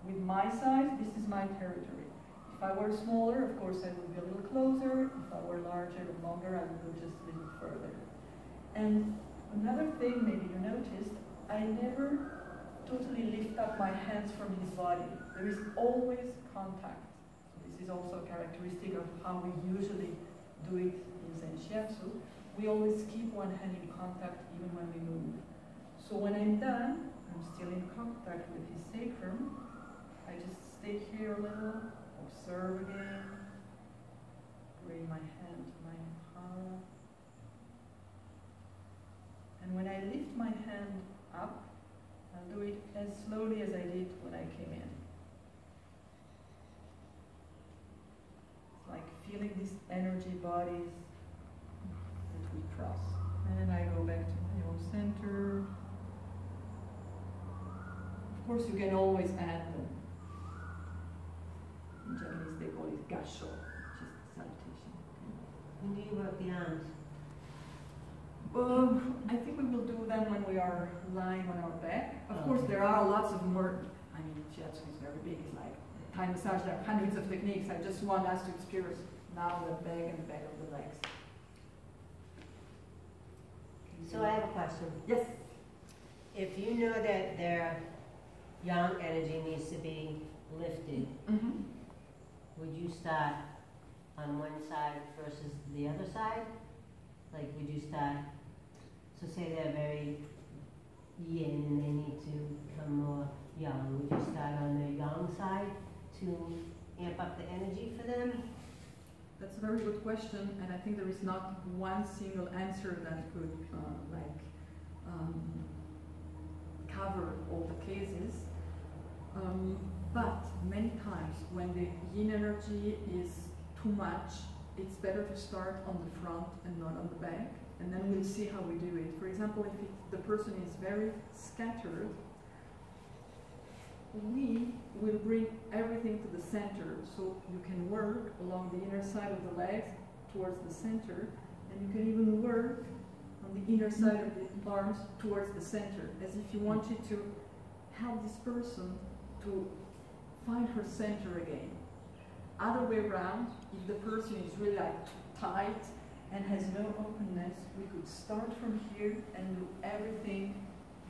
With my size, this is my territory. If I were smaller, of course I would be a little closer. If I were larger and longer, I would go just a little further. And another thing maybe you noticed, I never totally lift up my hands from his body. There is always contact. This is also characteristic of how we usually do it in Zen Shiatsu. We always keep one hand in contact even when we move. So when I'm done, I'm still in contact with his sacrum. I just stay here a little, observe again, bring my hand hara. And when I lift my hand up, I'll do it as slowly as I did when I came in. It's like feeling these energy bodies that we cross. And I go back to my own center. Of course, you can always add them. In Japanese, they call it gasho, is salutation. And do you work the arms? Well, I think we will do them when we are lying on our back. Of course, there are lots of more. I mean, shiatsu is very big. It's like Thai massage. There are hundreds of techniques. I just want us to experience now the back and the back of the legs. So I have a question. Yes. If you know that their yang energy needs to be lifted, Mm-hmm. would you start on one side versus the other side? Like, would you start, so say they're very yin and they need to become more yang, We just start on the yang side to amp up the energy for them? That's a very good question, and I think there is not one single answer that could uh, like um, cover all the cases. Um, but many times, when the yin energy is too much, it's better to start on the front and not on the back, and then we'll see how we do it. For example, if it, the person is very scattered, we will bring everything to the center so you can work along the inner side of the legs towards the center and you can even work on the inner side of the arms towards the center as if you wanted to help this person to find her center again. Other way around, if the person is really like tight and has no openness, we could start from here and do everything,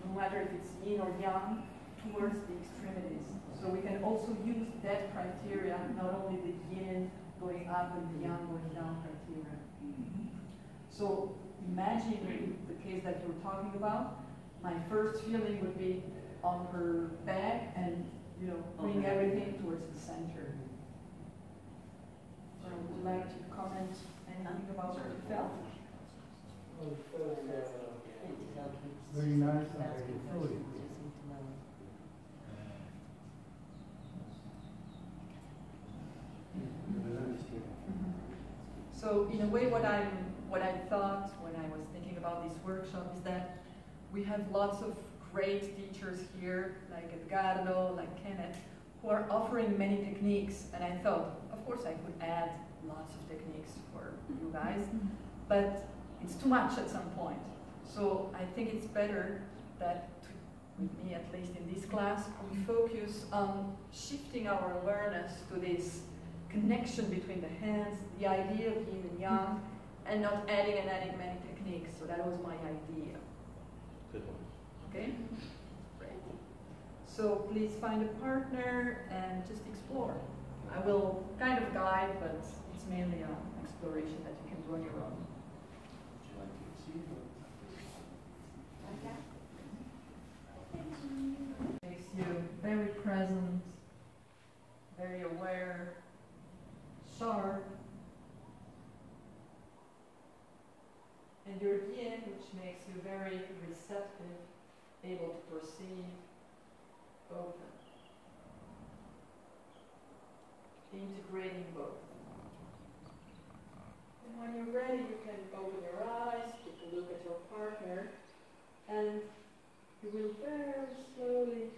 no matter if it's yin or yang, towards the extremities. So we can also use that criteria, not only the yin going up and the yang going down criteria. Mm-hmm. So imagine the case that you're talking about. My first feeling would be on her back and you know bring Okay. everything towards the center. So would you like to comment anything about what you felt? Very nice and very fluid. So in a way, what I what I thought when I was thinking about this workshop is that we have lots of great teachers here, like Edgardo, like Kenneth, who are offering many techniques. And I thought, of course, I could add lots of techniques for mm-hmm. you guys, mm-hmm. but it's too much at some point. So I think it's better that, with me at least in this class, we focus on shifting our awareness to this connection between the hands, the idea of yin and yang, mm-hmm. and not adding and adding many techniques. So that was my idea. Good one. Okay? Great. So please find a partner and just explore. I will kind of guide, but it's mainly an exploration that you can do on your own. Makes you very present, very aware, sharp. And your yin, which makes you very receptive, able to perceive, open. Integrating both. When you're ready, you can open your eyes, take a look at your partner, and you will very slowly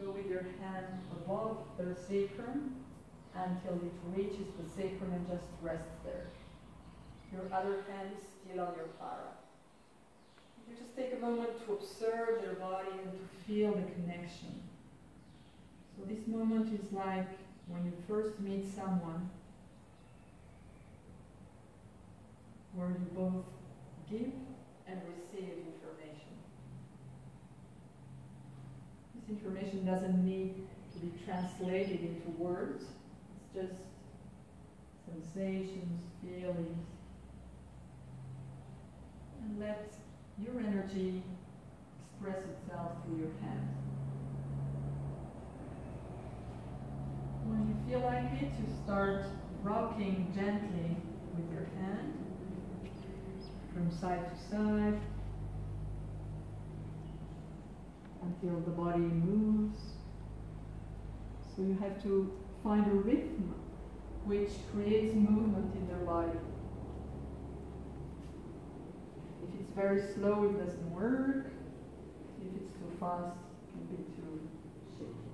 go with your hand above the sacrum until it reaches the sacrum and just rests there. Your other hand is still on your hara. You just take a moment to observe your body and to feel the connection. So this moment is like when you first meet someone where you both give and receive information. This information doesn't need to be translated into words. It's just sensations, feelings. And let your energy express itself through your hand. When you feel like it, you start rocking gently with your hand from side to side until the body moves. So you have to find a rhythm which creates movement in their body. If it's very slow, it doesn't work. If it's too fast, it can be too shaky.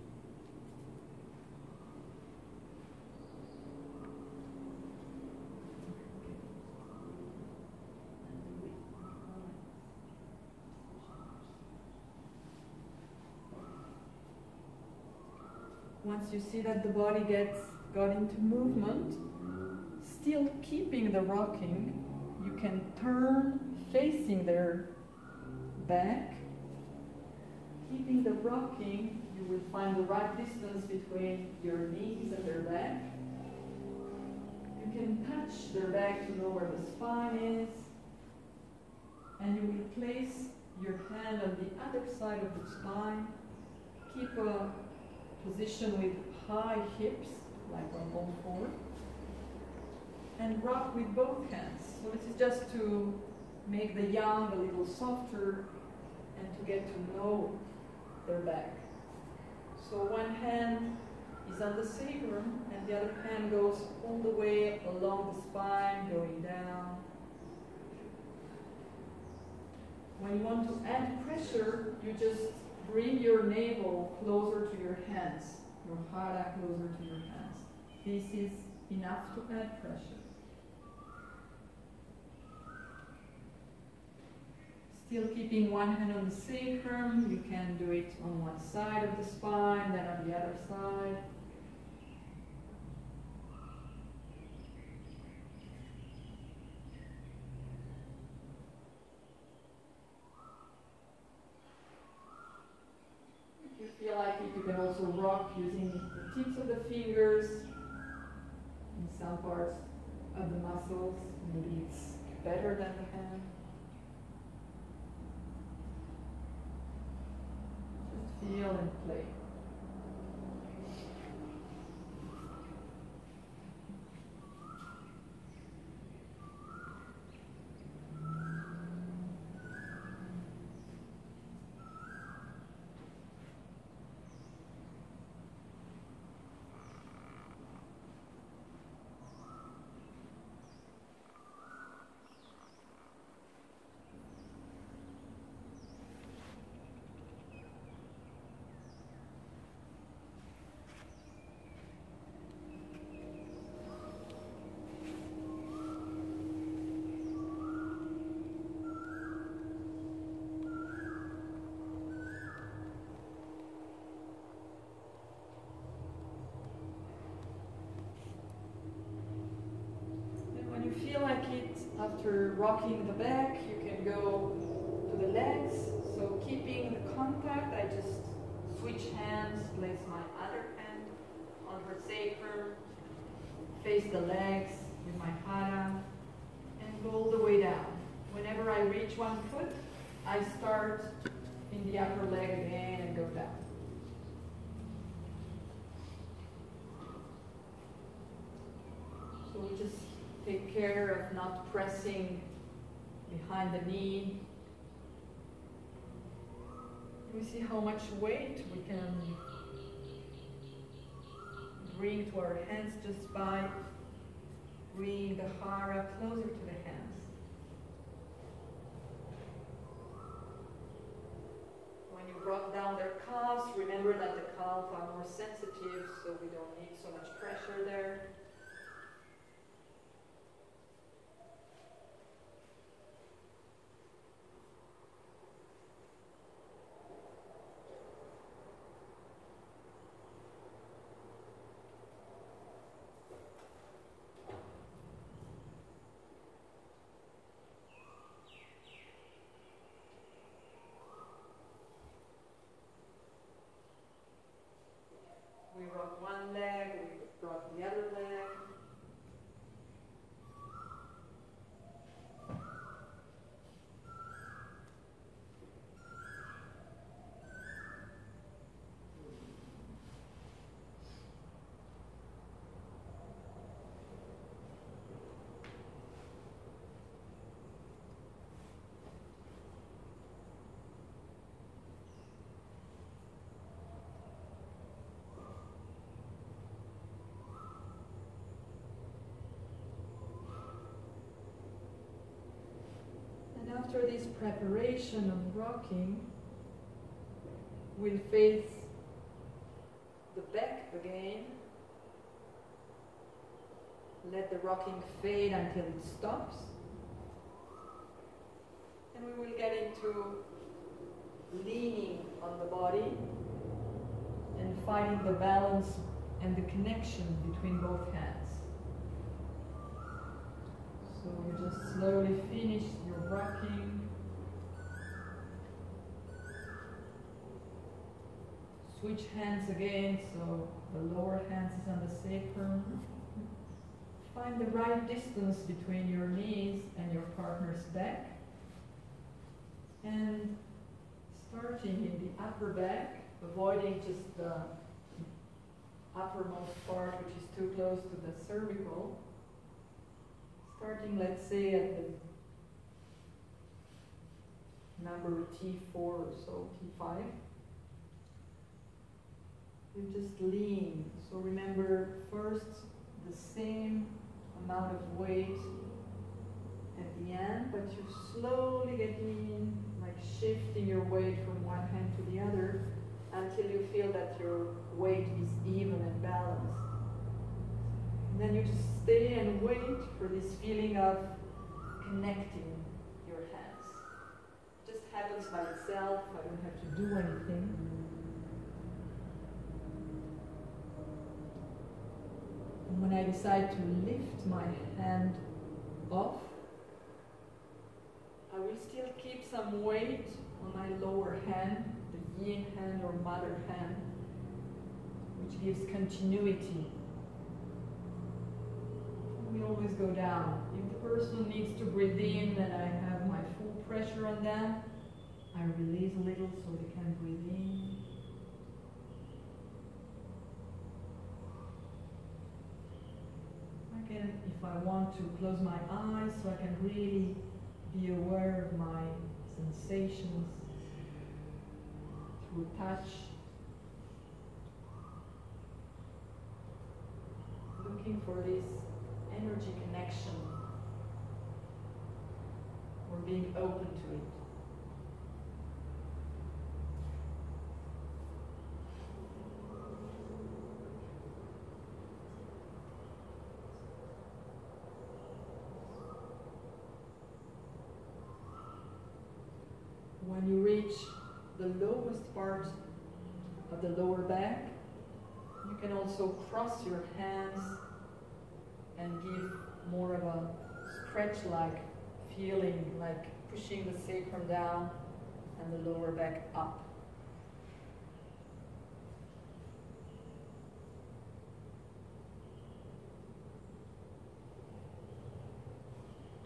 Once you see that the body gets got into movement, still keeping the rocking, you can turn facing their back. Keeping the rocking, you will find the right distance between your knees and their back. You can touch their back to know where the spine is. And you will place your hand on the other side of the spine. Keep a position with high hips, like on all four. And rock with both hands. So this is just to make the yang a little softer and to get to know their back. So one hand is on the sacrum and the other hand goes all the way along the spine, going down. When you want to add pressure, you just bring your navel closer to your hands, your hara closer to your hands. This is enough to add pressure. Still keeping one hand on the sacrum, you can do it on one side of the spine, then on the other side. If you feel like it, you can also rock using the tips of the fingers in some parts of the muscles. Maybe it's better than the hand. Just feel and play. And when you feel like it, after rocking the back, you can go to the legs. So keeping the contact, I just switch hands, place my other hand on her sacrum, face the legs with my hara, and go all the way down. Whenever I reach one foot, I start in the upper leg again and go down. So we just take care of not pressing behind the knee. We see how much weight we can bring to our hands just by bringing the hara closer to the hands. When you brought down their calves, remember that the calves are more sensitive, so we don't need so much pressure there. We rock one leg, we rock the other leg. After this preparation of rocking, we'll face the back again. Let the rocking fade until it stops. And we will get into leaning on the body and finding the balance and the connection between both hands. So you just slowly finish your rocking. Switch hands again, so the lower hands is on the sacrum. Find the right distance between your knees and your partner's back. And starting in the upper back, avoiding just the uppermost part which is too close to the cervical. Starting, let's say, at the number T4 or so, T5. You just lean. So remember first the same amount of weight at the end, but you slowly get in, like shifting your weight from one hand to the other until you feel that your weight is even and balanced. And then you just stay and wait for this feeling of connecting your hands. It just happens by itself, I don't have to do anything. And when I decide to lift my hand off, I will still keep some weight on my lower hand, the yin hand or mother hand, which gives continuity. We always go down. If the person needs to breathe in and I have my full pressure on them, I release a little so they can breathe in. I can, if I want to, close my eyes so I can really be aware of my sensations through touch. Looking for this energy connection We're being open to it. When you reach the lowest part of the lower back, you can also cross your hands and give more of a stretch-like feeling, like pushing the sacrum down and the lower back up.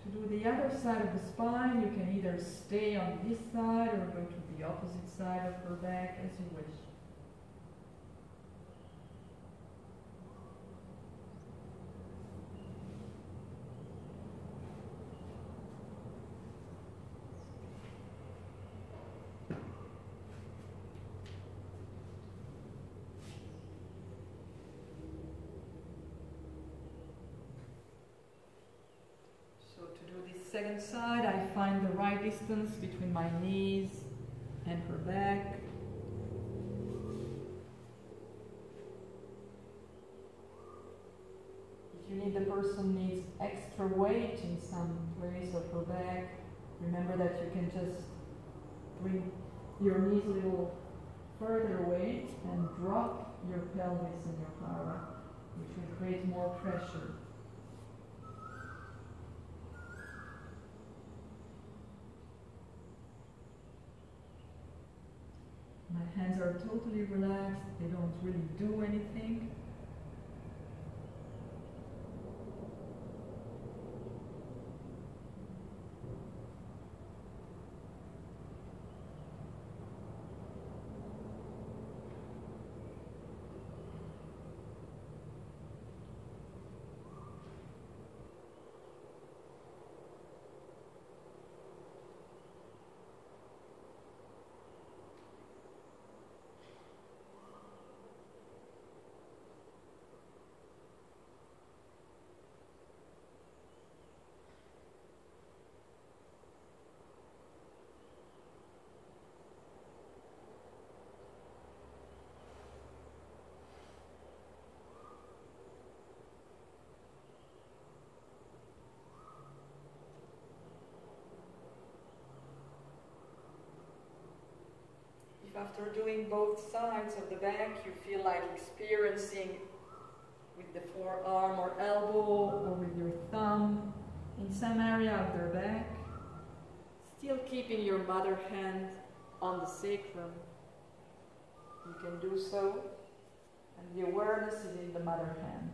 To do the other side of the spine, you can either stay on this side or go to the opposite side of her back as you wish. So to do this second side, I find the right distance between my knees and her back. If you need the person needs extra weight in some place of her back, remember that you can just bring your knees a little further away and drop your pelvis and your hara, which will create more pressure. My hands are totally relaxed, they don't really do anything. After doing both sides of the back you feel like experiencing with the forearm or elbow or with your thumb in some area of their back, still keeping your mother hand on the sacrum, you can do so, and the awareness is in the mother hand.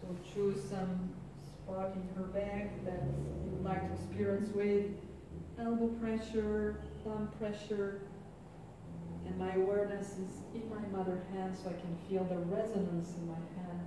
So choose some spot in her back that you would like to experience with elbow pressure, thumb pressure, and my awareness is in my mother hand so I can feel the resonance in my hand.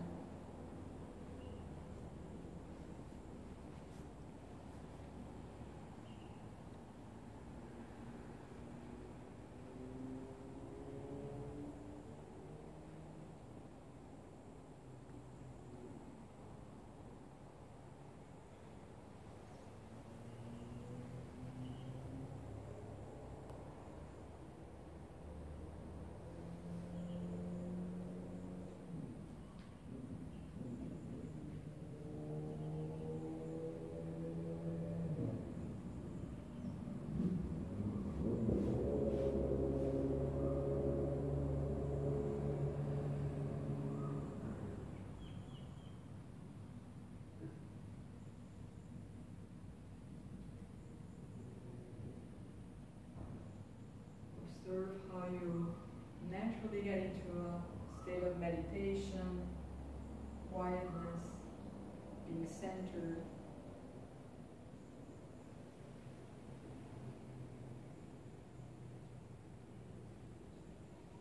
Observe how you naturally get into a state of meditation, quietness, being centered.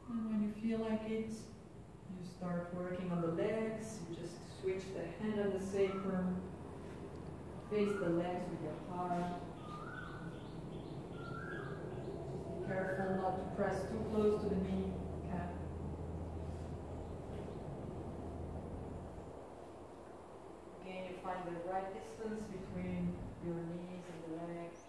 And when you feel like it, you start working on the legs. You just switch the hand on the sacrum, face the legs with your hara. Be careful not to press too close to the knee cap. Again, you find the right distance between your knees and the legs.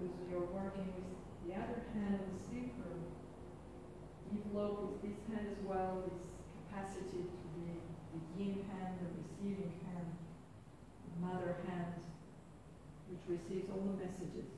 Because you're working with the other hand on the sacrum, develop with this hand as well, this capacity to be the yin hand, the receiving hand, the mother hand, which receives all the messages.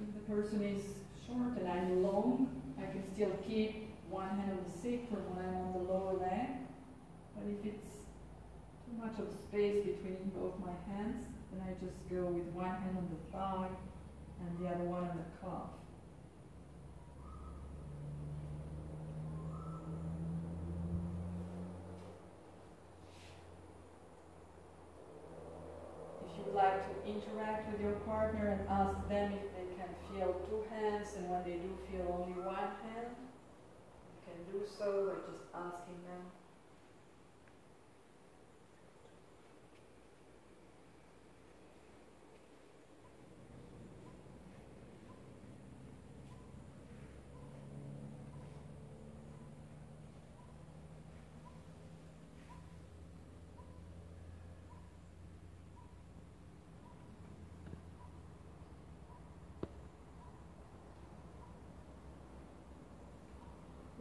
So if the person is short and I'm long, I can still keep one hand on the sacrum when I'm on the lower leg. But if it's too much of space between both my hands, then I just go with one hand on the thigh and the other one on the calf. If you would like to interact with your partner and ask them if feel two hands, and when they do feel only one hand, you can do so by just asking them.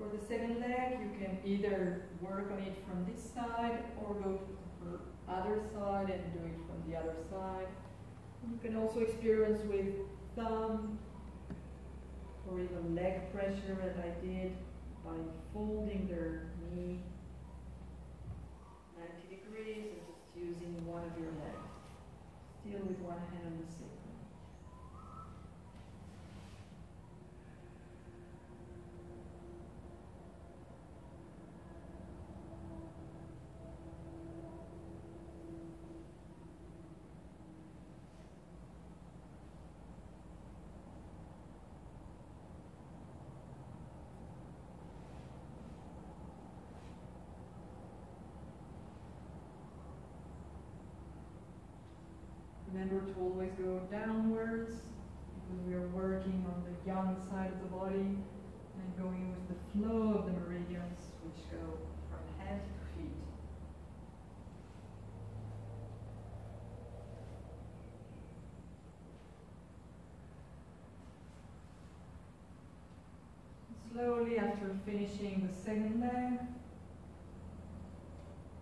For the second leg, you can either work on it from this side or go to the other side and do it from the other side. You can also experience with thumb or even leg pressure as I did by folding their knee 90 degrees and just using one of your legs. Still with one hand on the sacrum. Remember to always go downwards because we are working on the yang side of the body and going with the flow of the meridians which go from head to feet. Slowly after finishing the second leg,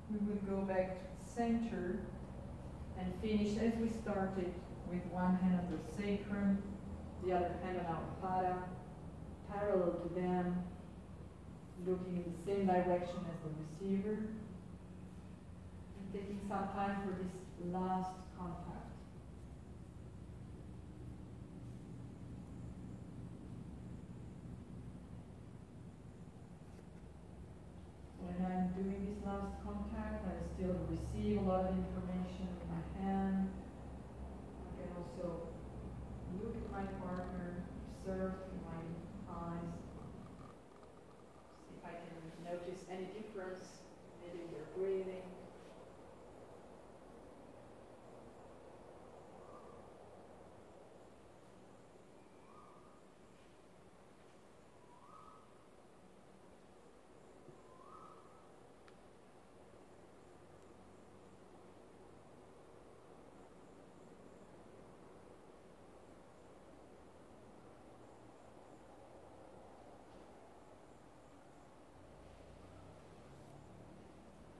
we will go back to the center and finish as we started with one hand on the sacrum, the other hand on our pada, parallel to them, looking in the same direction as the receiver, and taking some time for this last contact. When I'm doing this last contact, I still receive a lot of information hand. I can also look at my partner, through my eyes, see if I can notice any difference maybe in their breathing.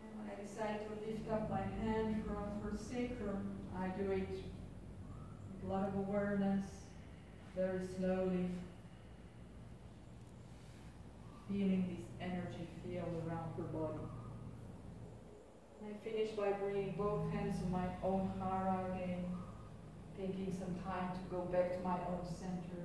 And when I decide to lift up my hand from her sacrum, I do it with a lot of awareness, very slowly, feeling this energy field around her body. And I finish by bringing both hands to my own hara again, taking some time to go back to my own center.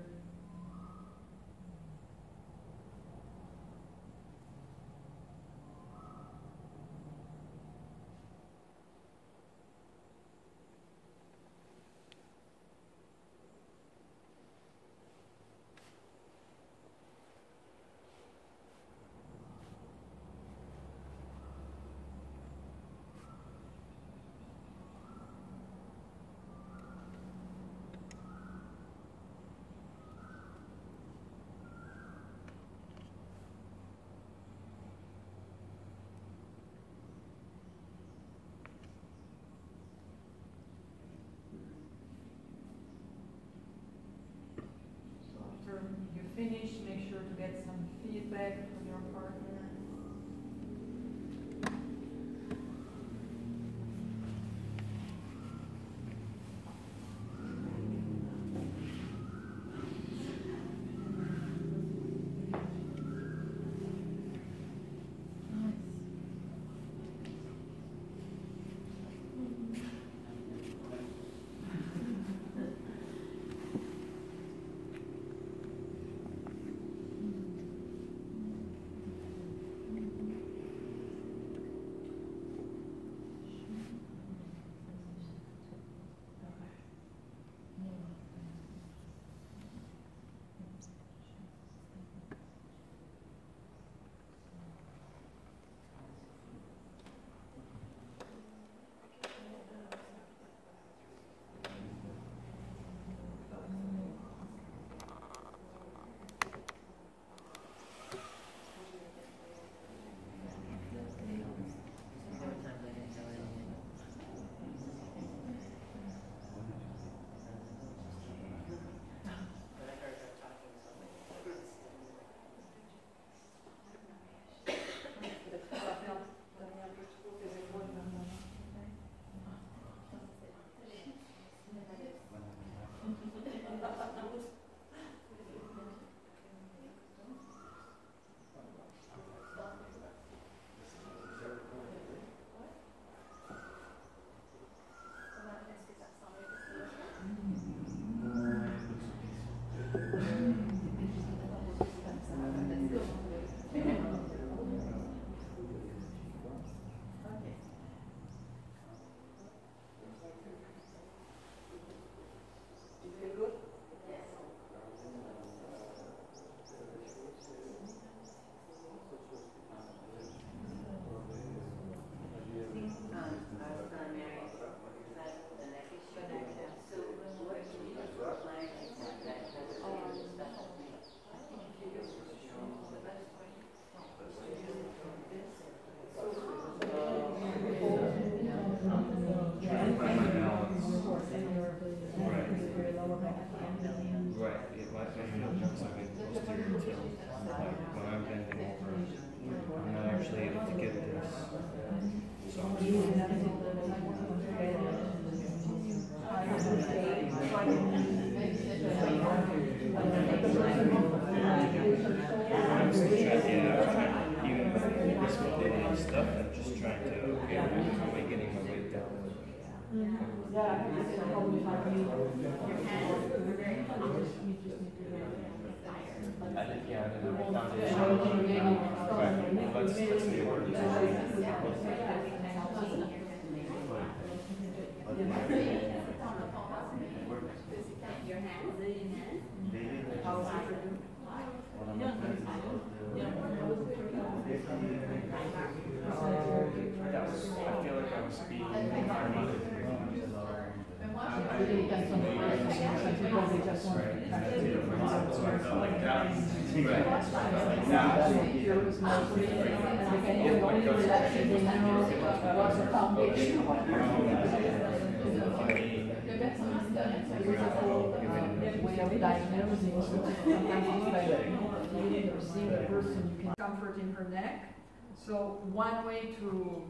So one way to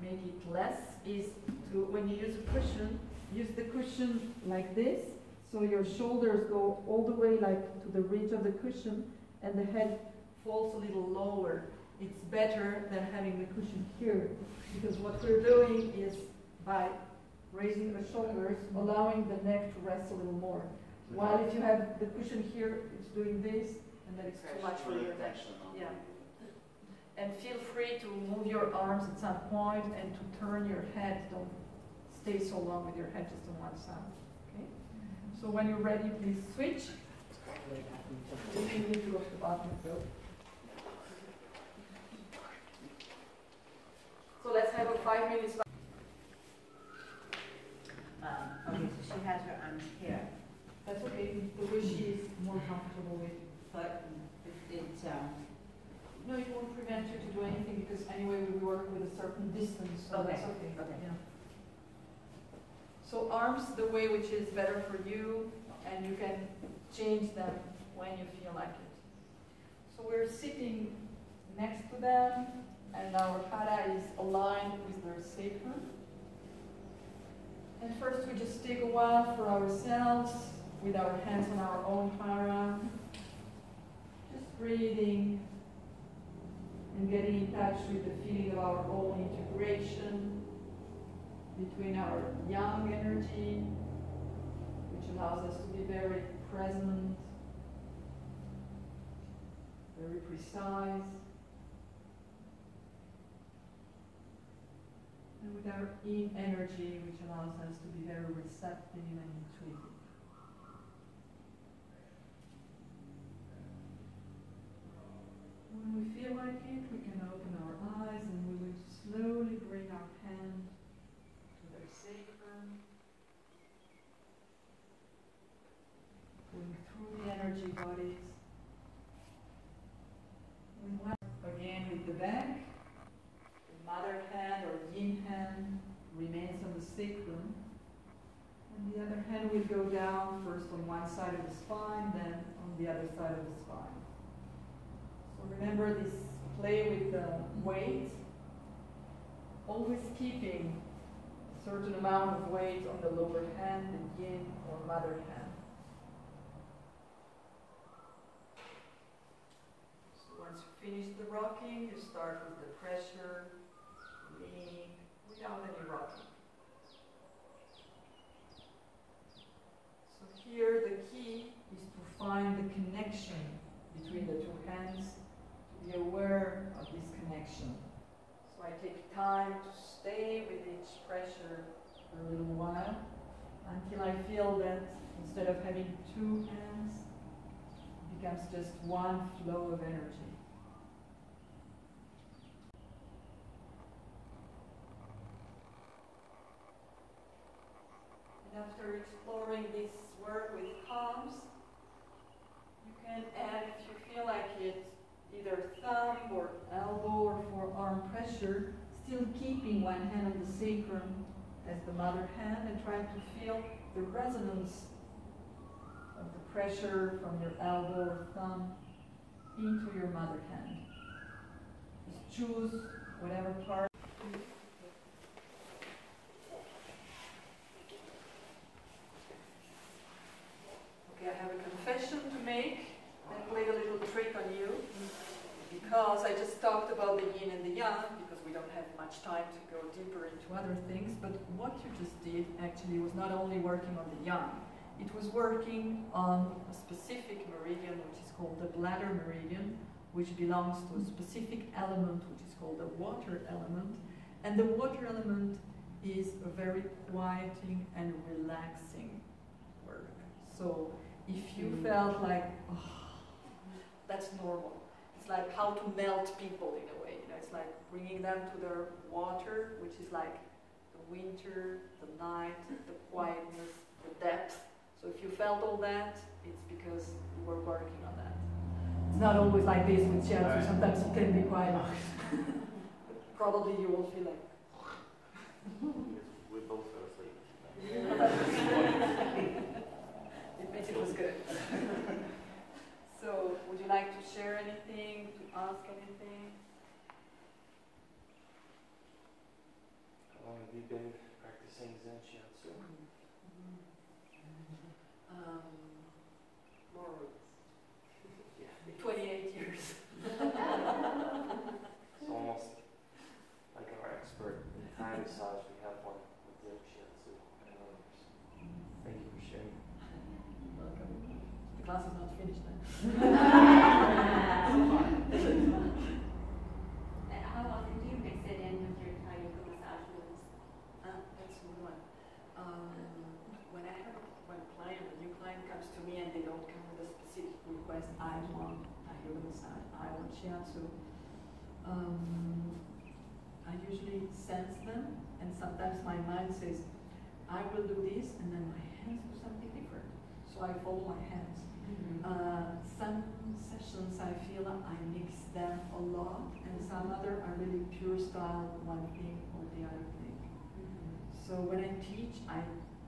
make it less is to, when you use a cushion, use the cushion like this, so your shoulders go all the way like to the ridge of the cushion, and the head falls a little lower. It's better than having the cushion here, because what we're doing is by raising the shoulders, allowing the neck to rest a little more. While if you have the cushion here, it's doing this, and then it's too much for your neck. Yeah. And feel free to move your arms at some point and to turn your head. Don't stay so long with your head just on one side. Okay? So when you're ready, please switch. You can lift you off the though. So let's have a five minutes. Um, okay, so she has her arms here, That's okay. The way she is more comfortable with. but it- it's, um, No, it won't prevent you to do anything because anyway we work with a certain distance, so that's Okay, okay. okay. Yeah. So arms the way which is better for you, and you can change them when you feel like it. So we're sitting next to them, and our hara is aligned with their sacrum. And first we just take a while for ourselves with our hands on our own hara. Just breathing and getting in touch with the feeling of our own integration between our yang energy, which allows us to be very present, very precise, and with our yin energy, which allows us to be very receptive and intuitive. When we feel like it, we can open our eyes and we will slowly bring our hand to their sacrum. Going through the energy bodies. Again with the back. The mother hand or yin hand remains on the sacrum. And the other hand will go down first on one side of the spine, then on the other side of the spine. Remember this play with the weight, always keeping a certain amount of weight on the lower hand, the yin or mother hand. So once you finish the rocking, you start with the pressure, leaning, without any rocking. So here the key is to find the connection between the two hands, be aware of this connection. So I take time to stay with each pressure for a little while until I feel that instead of having two hands, it becomes just one flow of energy. And after exploring this work with palms, you can add, if you feel like it, either thumb or elbow or forearm pressure, still keeping one hand on the sacrum as the mother hand and trying to feel the resonance of the pressure from your elbow or thumb into your mother hand. Just choose whatever part. Okay, I have a confession to make and play a little trick on you because I just talked about the yin and the yang because we don't have much time to go deeper into other things. But what you just did actually was not only working on the yang, it was working on a specific meridian which is called the bladder meridian, which belongs to a specific element which is called the water element. And the water element is a very quieting and relaxing work. So if you hmm. felt like, oh, that's normal. It's like how to melt people in a way. You know, it's like bringing them to their water, which is like the winter, the night, the quietness, the depth. So if you felt all that, it's because you were working on that. It's not always like this with shiatsu. Sometimes it can be quite. (laughs) Probably you will feel like. We both fell asleep. (laughs) it means it was good. (laughs) so, would you like to share anything, to ask anything? How long have you been practicing Zen Shiatsu? Um, more (laughs) Yeah. (laughs) 28 years. (laughs) It's almost like our expert in Thai massage. We have one with Zen Shiatsu and others. Thank you for sharing. Welcome. The class is not finished then. And how often do you mix it in with your Thai yoga massage moves? Ah, that's one. Um, when I have a client, a new client comes to me and they don't come with a specific request, I want a yoga massage, I want shiatsu. Um, I usually sense them, and sometimes my mind says, I will do this, and then my hands do something different. So I follow my hands. Uh, some sessions I feel I mix them a lot, and some other are really pure style, one thing or the other thing. So when I teach, I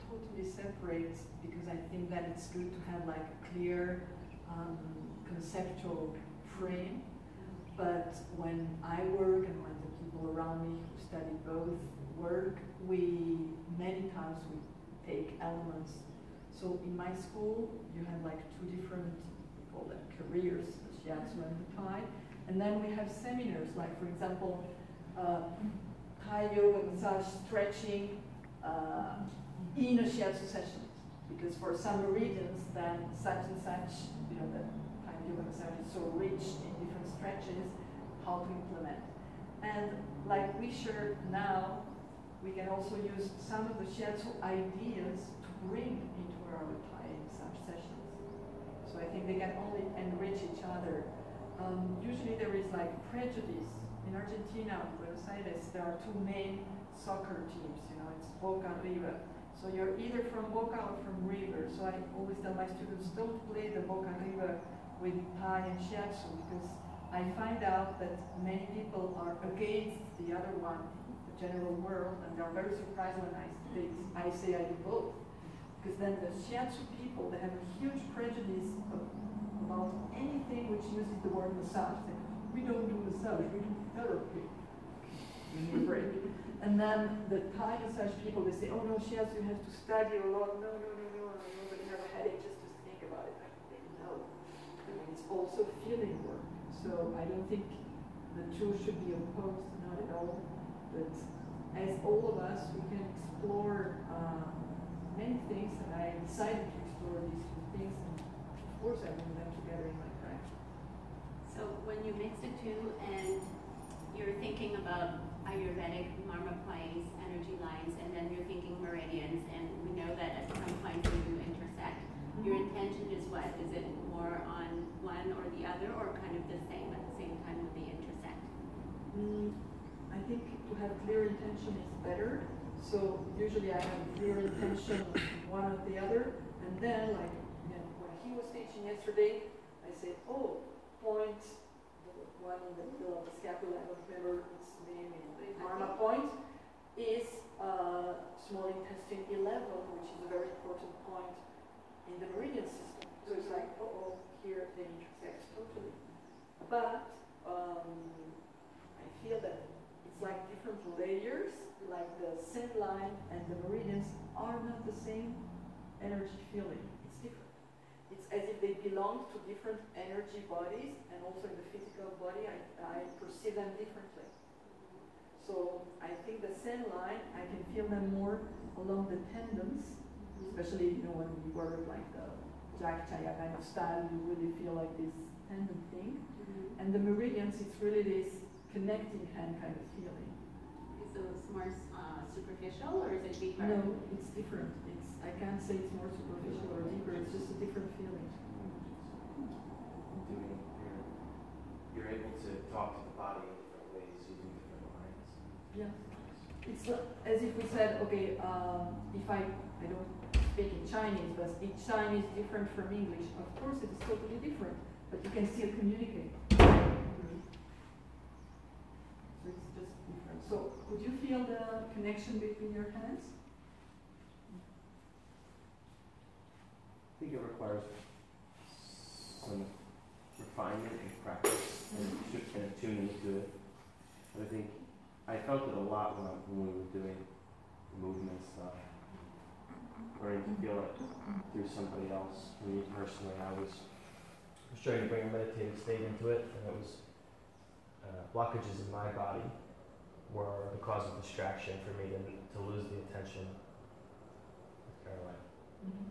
totally separate because I think that it's good to have like a clear um, conceptual frame. But when I work and when the people around me who study both work, we many times we take elements. So in my school, you have like two different, we careers, shiatsu and Thai. And then we have seminars, like for example, uh, Thai yoga massage stretching uh, in a shiatsu session. Because for some meridians, then such and such, you know, the Thai yoga massage is so rich in different stretches, how to implement. And like we share now, we can also use some of the shiatsu ideas to bring into our Thai massage sessions. So I think they can only enrich each other. Um, usually there is like prejudice. In Argentina, Buenos Aires, there are two main soccer teams, you know, it's Boca and River. So you're either from Boca or from River. So I always tell my students, don't play the Boca River with Thai and Shiatsu because I find out that many people are against the other one, the general world, and they're very surprised when I, they, I say I do both. Because then the Shiatsu people, they have a huge prejudice about anything which uses the word massage. They, we don't do massage, we do therapy. (laughs) And then the Thai massage people, they say, oh no, Shiatsu, you have to study a lot. No, no, no, no, I'm going to have a headache just to think about it. I no. I mean, it's also feeling work. So I don't think the two should be opposed, not at all. But as all of us, we can explore uh, many things, and I decided to explore these two things. And of course I bring them together in my practice. So when you mix the two and you're thinking about Ayurvedic marma energy lines, and then you're thinking meridians, and we know that at some point they do intersect. Your intention is what? Is it more on one or the other, or kind of the same at the same time when they intersect? Mm, I think to have clear intention is better. So usually I have clear intention of one or the other, and then like you know, when he was teaching yesterday, I said, oh, point the one in the middle of the scapula. I don't remember its name in Marma point is uh, small intestine 11, which is a very important point in the meridian system. So it's like, oh, oh here they intersect totally. But um, I feel that it's like different layers, like the sen line and the meridians are not the same energy feeling. It's different. It's as if they belong to different energy bodies, and also in the physical body, I, I perceive them differently. So I think the sen line, I can feel them more along the tendons, especially you know when we work like the Jack Chaya kind of style, you really feel like this tendon thing. Mm-hmm. And the meridians, it's really this connecting hand kind of feeling. So it's more uh, superficial, or is it deeper? No, it's different. It's I can't say it's more superficial or deeper. It's just a different feeling. doing, you're, you're able to talk to the body in different ways using different lines. Yeah. It's as if we said, okay, um, if I, I don't speak in Chinese, but each Chinese is different from English. Of course, it is totally different, but you can still communicate. So it's just different. So, could you feel the connection between your hands? I think it requires some refinement and practice and just kind of tuning to it. But I think I felt it a lot when, I, when we were doing the movement stuff. Learning to feel it through somebody else. For me personally, I was, was trying to bring a meditative state into it, and it was uh, blockages in my body were the cause of distraction for me to, to lose the attention of Caroline. Mm-hmm.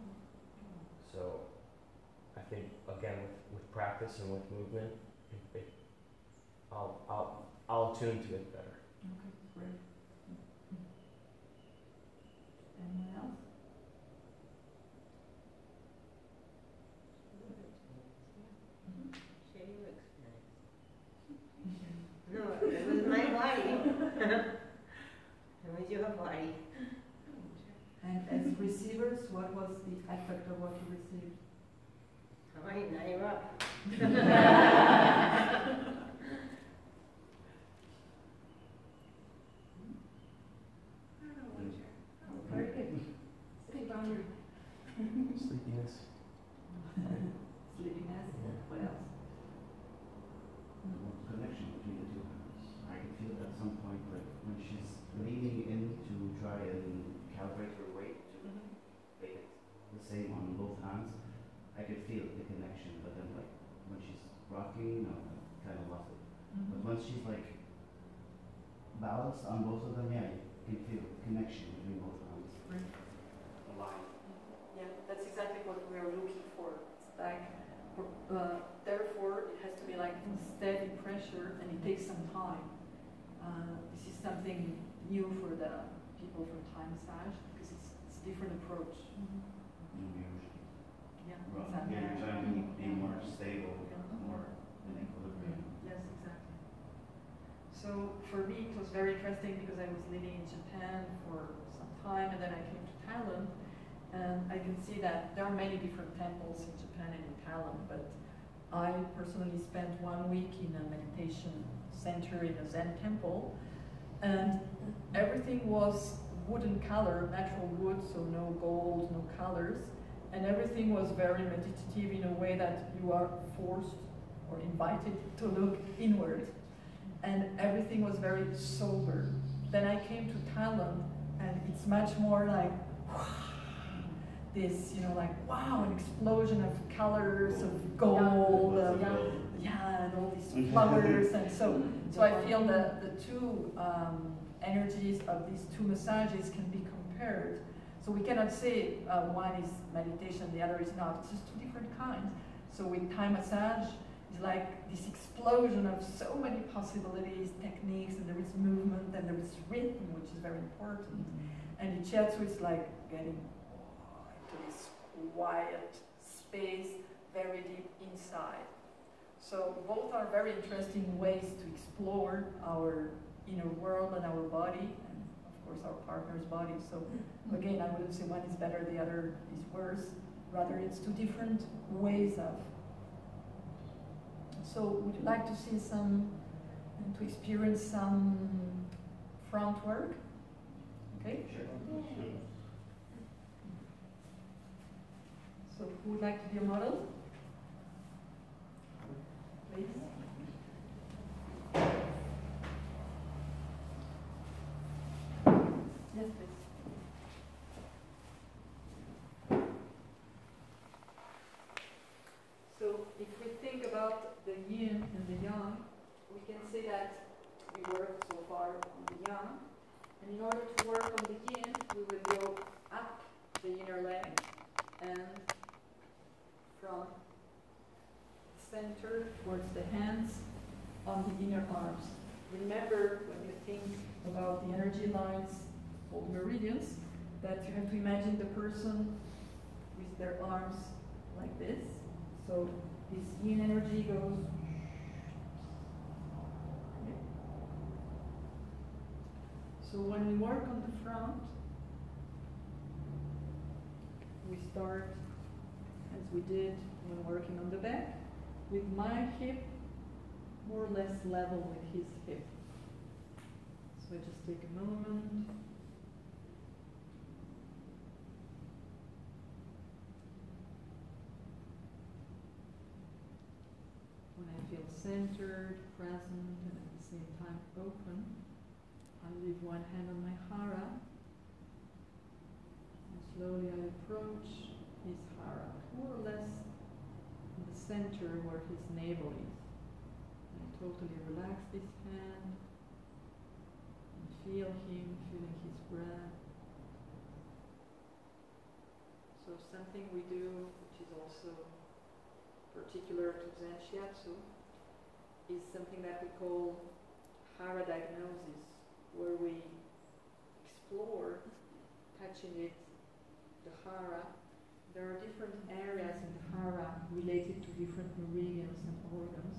So I think again with, with practice and with movement, it, it, I'll I'll I'll tune to it better. Okay, great. Mm-hmm. Anyone else? Share your experience. No, it was my body. It was your body. And as receivers, what was the effect of what you received? Right, now you're up. Very good. Stay on your Sleepiness. sleepiness. What else? connection between the two hands. I can feel at some point, like when she's leaning in to try and calibrate her weight to make it the same on both hands, I could feel the connection. But then, like when she's rocking, no, I kind of lost it. But once she's like balanced on both of them, yeah, you can feel connection between both hands. Aligned. Yeah, that's exactly what we are looking for. It's like, uh, therefore, it has to be like steady pressure, and it takes some time. Uh, this is something new for the people from Thai massage because it's, it's a different approach. And you're, Yeah, well, exactly. yeah, you're trying to be more stable, more in equilibrium. Yes, exactly. So for me, it was very interesting because I was living in Japan for some time, and then I came to Thailand, and I can see that there are many different temples in Japan and in Thailand, but I personally spent one week in a meditation center in a Zen temple, and everything was wooden color, natural wood, so no gold, no colors, and everything was very meditative in a way that you are forced or invited to look inward. And everything was very sober. Then I came to Thailand, and it's much more like (sighs) this, you know, like wow, an explosion of colors, of gold, of, yeah, and all these (laughs) flowers, and so so I feel that the two um, energies of these two massages can be compared. So we cannot say uh, one is meditation, the other is not. It's just two different kinds. So with Thai massage, like this explosion of so many possibilities, techniques, and there is movement, and there is rhythm, which is very important. And in Shiatsu, it's like getting into this quiet space, very deep inside. So both are very interesting ways to explore our inner world and our body, and of course our partner's body. So again, I wouldn't say one is better, the other is worse. Rather, it's two different ways of. So would you like to see some, and to experience some front work? Okay? Sure. So who would like to be a model? Please. Yes, please. So if we think about the yin and the yang, we can say that we work so far on the yang, and in order to work on the yin, we will go up the inner leg and from center towards the hands on the inner arms. Remember when you think about the energy lines called meridians, that you have to imagine the person with their arms like this. So this yin energy goes So when we work on the front, we start as we did when working on the back, with my hip more or less level with his hip. So I just take a moment. When I feel centered, present, and at the same time open, Leave one hand on my hara. And slowly I approach his hara, more or less in the center where his navel is. I totally relax this hand and feel him, feeling his breath. So something we do, which is also particular to Zen Shiatsu, is something that we call hara diagnosis, where we explore, touching it, the hara. There are different areas in the hara related to different meridians and organs,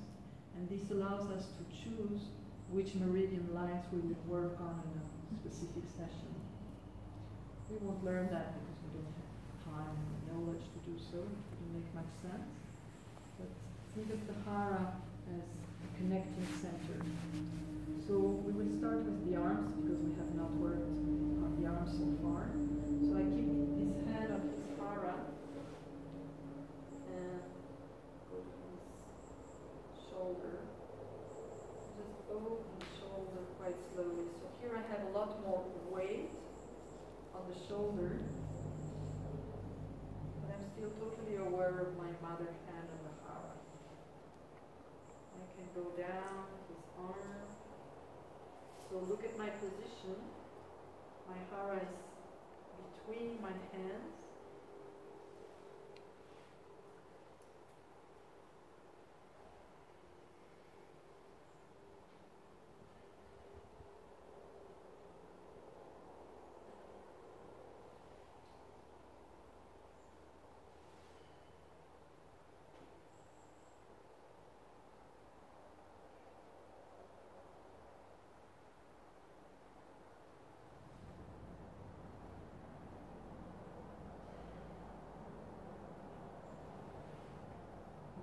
and this allows us to choose which meridian lines we will work on in a specific session. We won't learn that because we don't have time and knowledge to do so. It wouldn't make much sense. But think of the hara as a connecting center. So we will start with the arms because we have not worked on the arms so far. So I keep this hand on his hara and to his shoulder. Just open the shoulder quite slowly. So here I have a lot more weight on the shoulder. But I'm still totally aware of my mother hand on the hara. I can go down his arm. So look at my position. My hara is between my hands.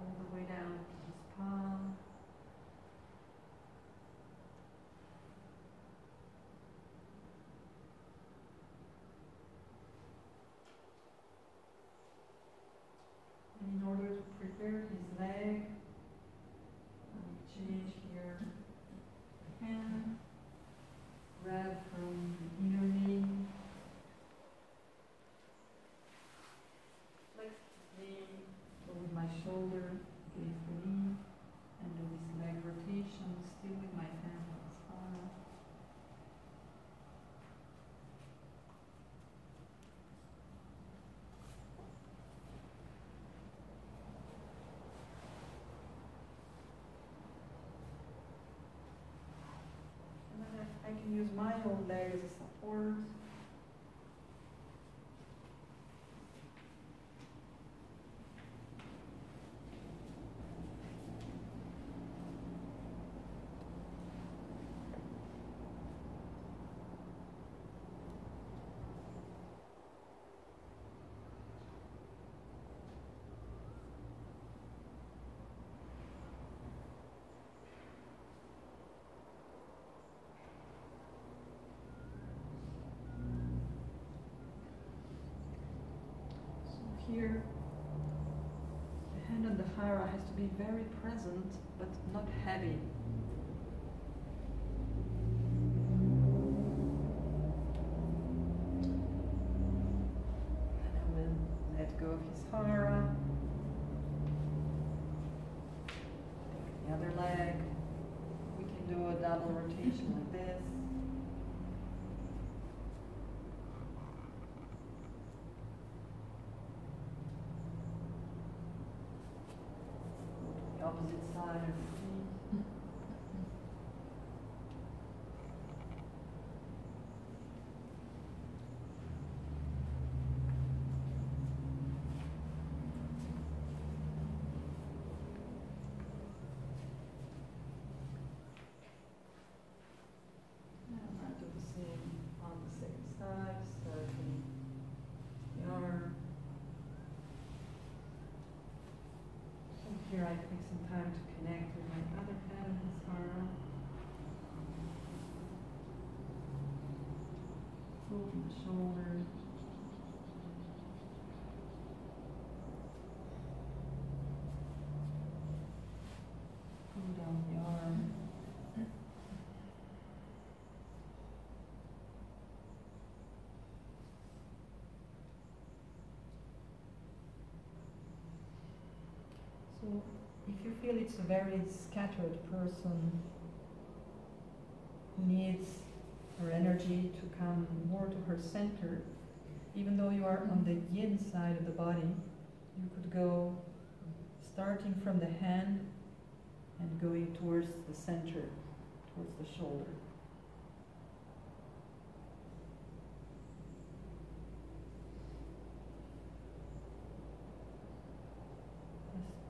all the way down to his palm. And in order to prepare his leg, I will change here the hand, grab from the inner knee, flex his knee, so with my shoulder against the knee and do this leg rotation, still with my hand on his arm. can use my own leg as a support. So here, the hand on the hara has to be very present, but not heavy. And I will let go of his hara. The other leg. We can do a double rotation like this. The opposite side of the feet. And I do the same on the second side, starting the arm. And I take some time to connect with my other hand, his arm. Open the shoulder. Pull down the arm. So if you feel it's a very scattered person needs her energy to come more to her center, even though you are on the yin side of the body, you could go starting from the hand and going towards the center, towards the shoulder.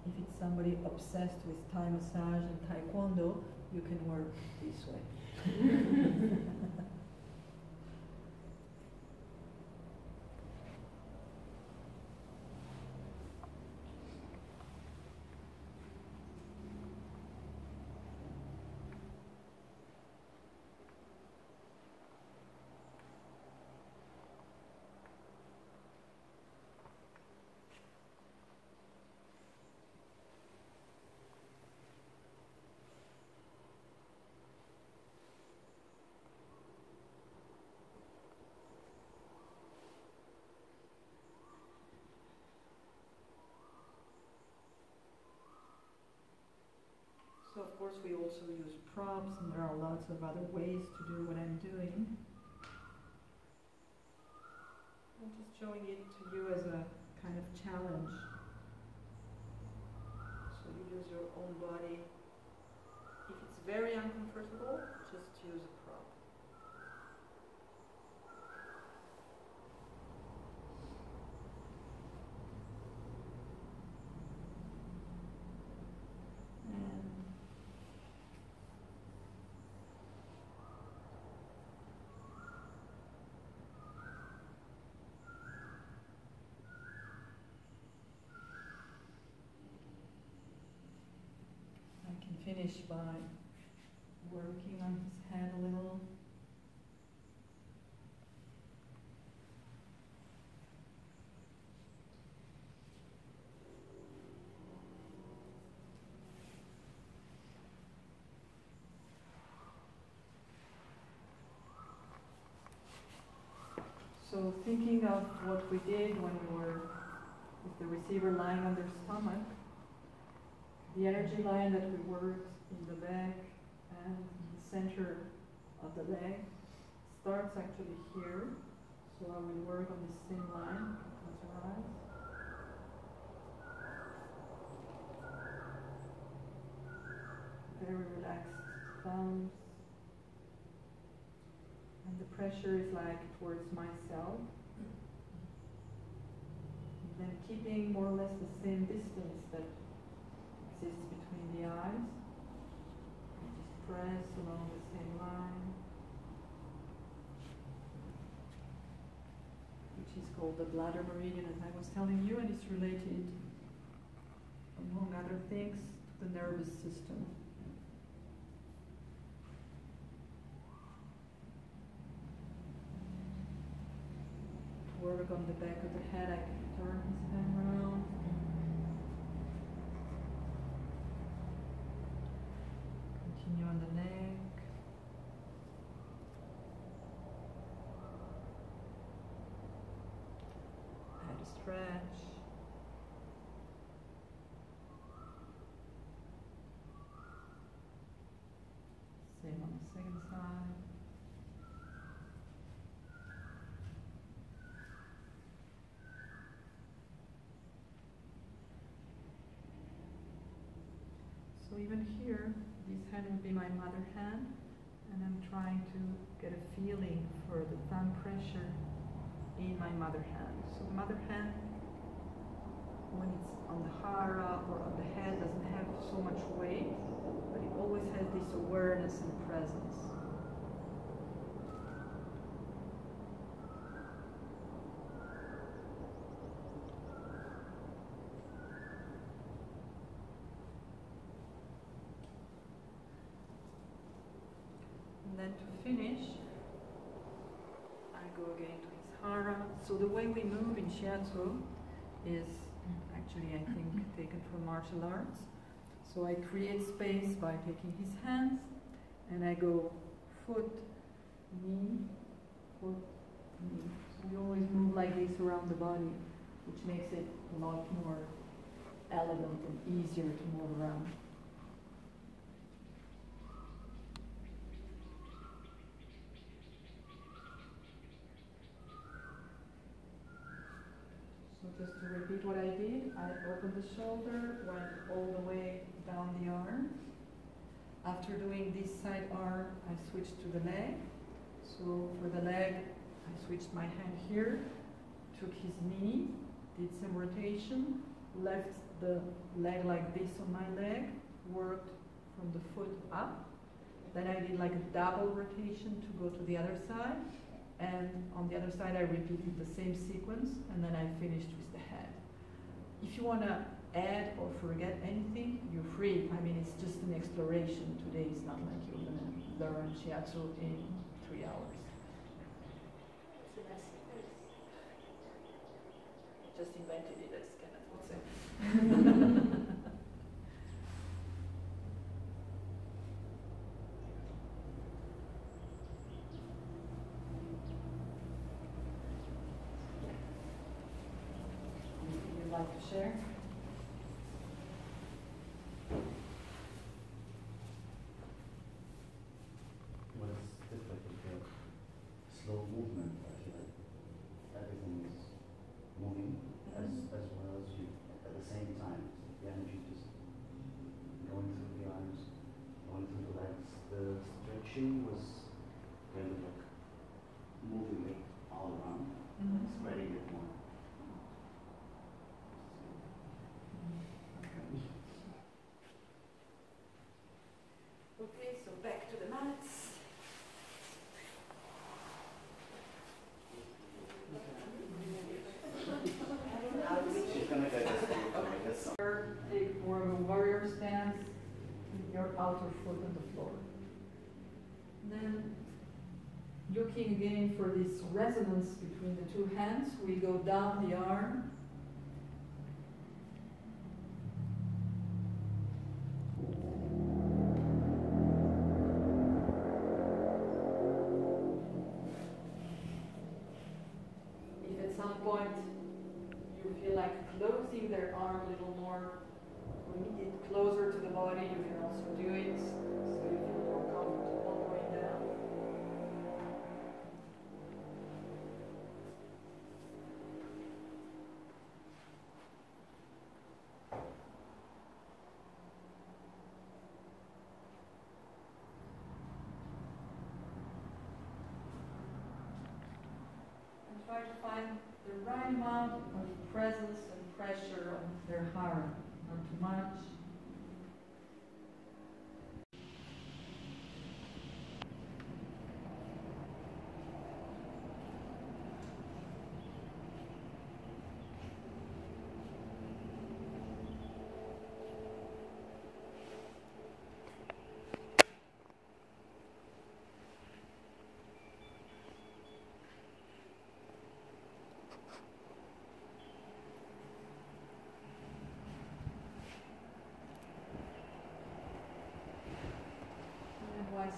If it's somebody obsessed with Thai massage and Taekwondo, you can work this way. (laughs) So of course we also use props and there are lots of other ways to do what I'm doing. I'm just showing it to you as a kind of challenge. So you use your own body. If it's very uncomfortable, just use a prop. And I finish by working on his head a little. So thinking of what we did when we were with the receiver lying on their stomach, the energy line that we worked in the leg and the center of the leg starts actually here. So I will work on the same line. Close your eyes. Very relaxed thumbs. And the pressure is like towards myself. And then keeping more or less the same distance that exists between the eyes. Along the same line. Which is called the bladder meridian, as I was telling you, and it's related, among other things, to the nervous system. work on the back of the head. I can turn his head around. The neck. Head stretch. Same on the second side. So even here, this hand would be my mother hand, and I'm trying to get a feeling for the thumb pressure in my mother hand. So the mother hand, when it's on the hara or on the head, doesn't have so much weight, but it always has this awareness and presence. And then to finish, I go again to his hara. So the way we move in shiatsu is actually, I think, taken from martial arts. So I create space by taking his hands, and I go foot, knee, foot, knee. So we always move like this around the body, which makes it a lot more elegant and easier to move around. So just to repeat what I did, I opened the shoulder, went all the way down the arm. After doing this side arm, I switched to the leg. So for the leg, I switched my hand here, took his knee, did some rotation, left the leg like this on my leg, worked from the foot up. Then I did like a double rotation to go to the other side. And on the other side, I repeated the same sequence, and then I finished with the head. If you want to add or forget anything, you're free. I mean, it's just an exploration. Today is not like you're going to learn shiatsu in three hours. Just invented it, as Kenneth would say. You'd like to share? What is difficult with the slow movement, I feel like everything is moving as, as well as you, at the same time. The energy just going through the arms, going through the legs. The stretching was kind of like moving it all around, Mhm. spreading it more. Okay, so back to the mats. She's gonna get us to make us some. Or Take more of a warrior stance, with your outer foot on the floor. Then, looking again for this resonance between the two hands, we go down the arm. try to find the right amount of presence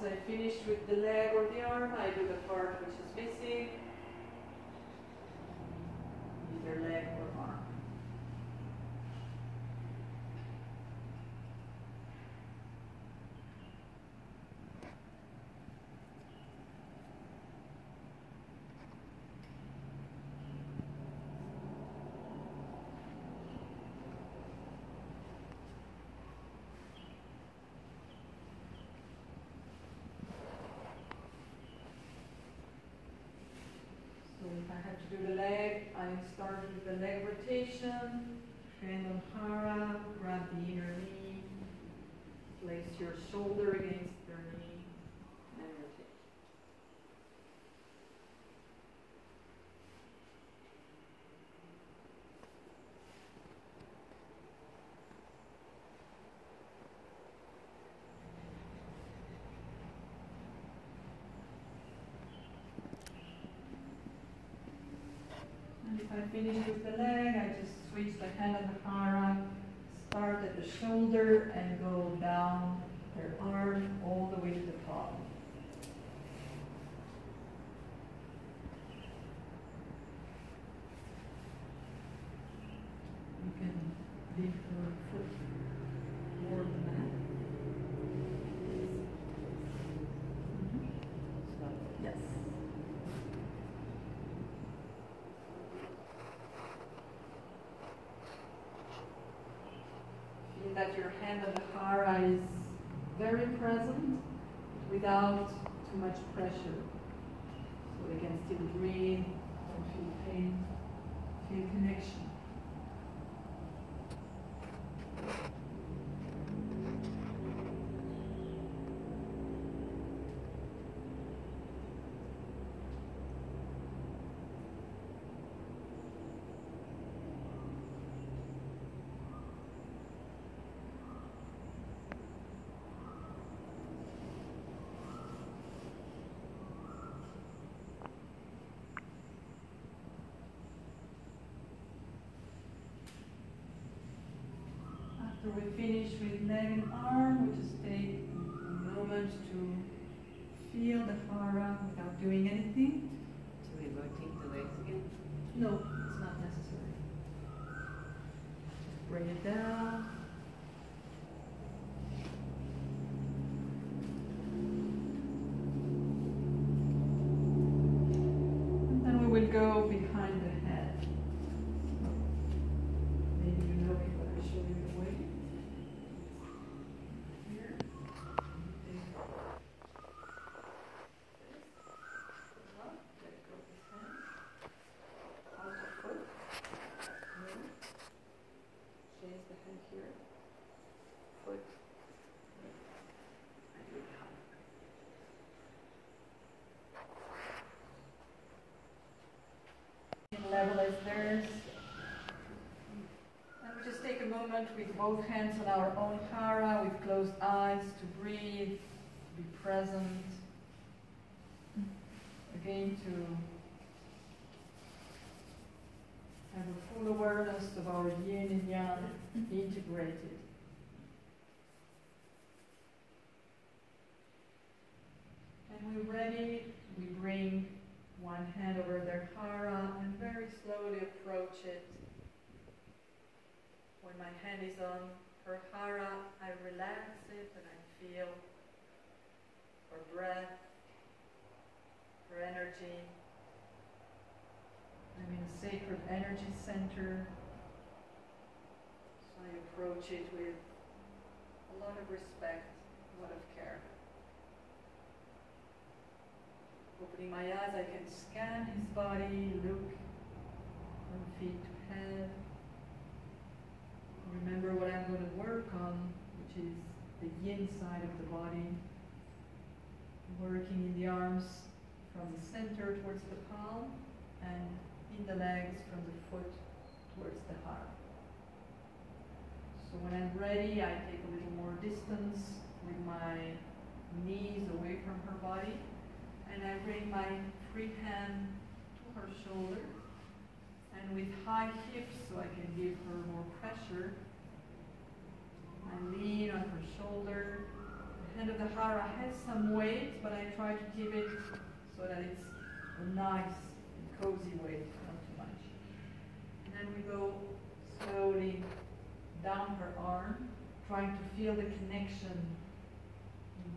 I finish with the leg or the arm, I do the part which is missing. Either leg or arm. So if I have to do the leg, I start with the leg rotation, hand on hara, grab the inner knee, place your shoulder against your knee, and rotate. And if I finish with the leg, I just switch the hand on the hara, start at the shoulder and go down their arm all the way to the palm. You can lift your foot toward the mat. Yes. Feel that your hand on the hara is very present without too much pressure. So they can still breathe, don't feel pain, feel connection. After we finish with leg and arm, we just take a moment to feel the hara without doing anything. Do we rotate the legs again? No, it's not necessary. Just bring it down. And then we will go behind the head. Maybe you know me, but I'll show you the way. Here. Take this. Up, let go of this hand. Out of foot. Here. Change the hand here. Foot. And you come. Level as theirs. And we just take a moment with both hands on our own hara, with closed eyes, to breathe, to be present. Again, to have a full awareness of our yin and yang integrated. And we're ready, we bring one hand over their hara and very slowly approach it. When my hand is on her hara, I relax it and I feel her breath, her energy. I'm in a sacred energy center. So I approach it with a lot of respect, a lot of care. Opening my eyes, I can scan his body, look from feet to head. Remember what I'm going to work on, which is the yin side of the body. Working in the arms from the center towards the palm and in the legs from the foot towards the heart. So when I'm ready, I take a little more distance with my knees away from her body and I bring my free hand to her shoulder and with high hips so I can give her more pressure. I lean on her shoulder. The hand of the hara has some weight, but I try to keep it so that it's a nice and cozy weight, not too much. And then we go slowly down her arm, trying to feel the connection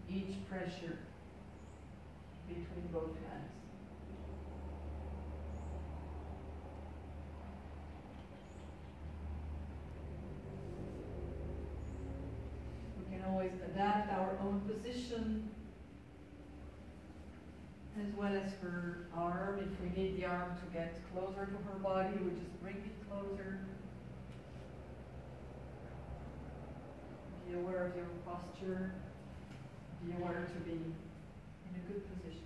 in each pressure between both hands. We can always adapt our own position as well as her arm. If we need the arm to get closer to her body, we just bring it closer. Be aware of your posture. Be aware to be in a good position.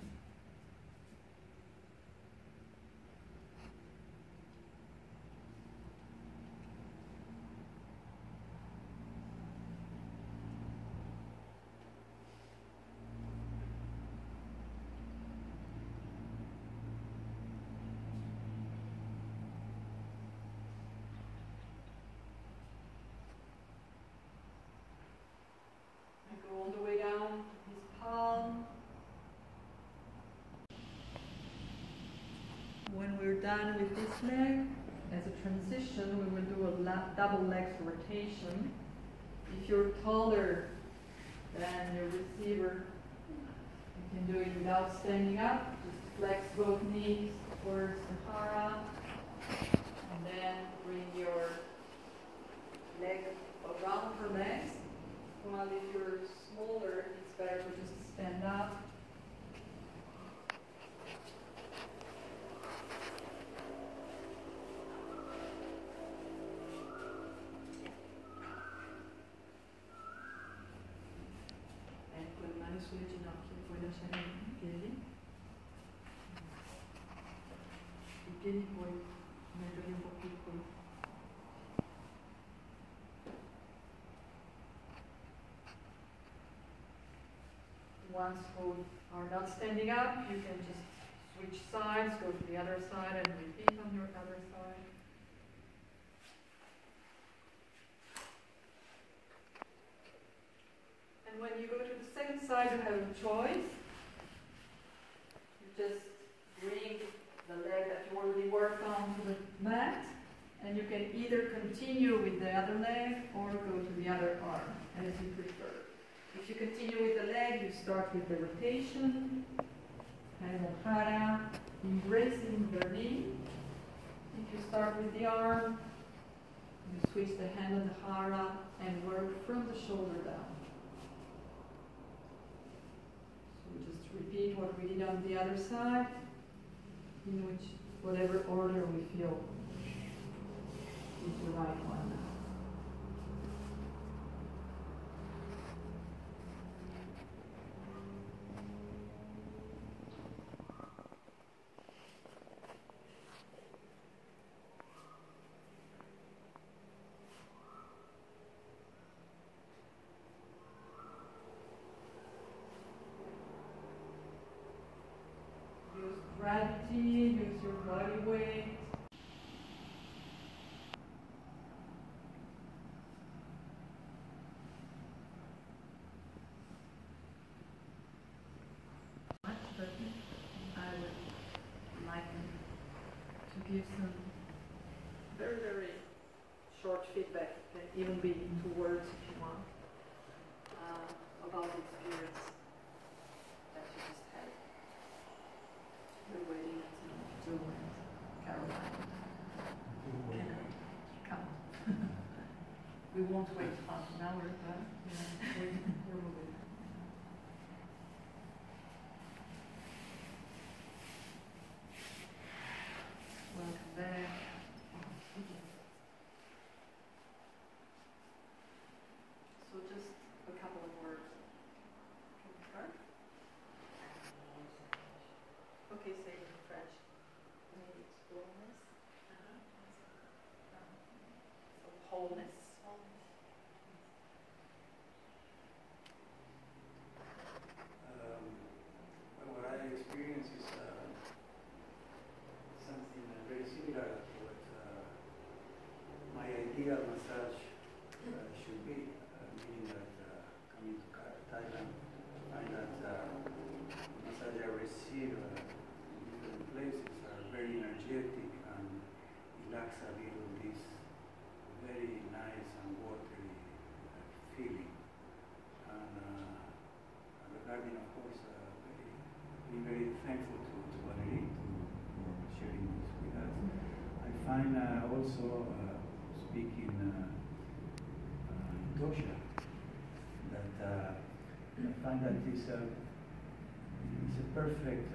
I go all the way down his palm. When we're done with this leg, as a transition, we will do a double leg rotation. If you're taller than your receiver, you can do it without standing up. Just flex both knees towards the hara, and then bring your leg around her legs. While if you're smaller, it's better to just stand up. Once who are not standing up, you can just switch sides, go to the other side and repeat on your other side. And when you go to the second side, you have a choice. You just bring the leg that you already worked on to the mat, and you can either continue with the other leg or go to the other arm, as you prefer. If you continue with the leg, you start with the rotation, hand on hara, embracing the knee. If you start with the arm, you switch the hand on the hara and work from the shoulder down. So we just repeat what we did on the other side, in which whatever order we feel is the right one. Use gravity, use your body weight. I would like to give some very, very short feedback, can even be in two words if you want, uh, about the experience that you just had. We're waiting until Joe and Caroline can come. (laughs) We won't wait half an hour, but, que isso aí, Fred? Minhas plumas. also uh, speak in uh, uh, dosha. That I find that it's a, it's a perfect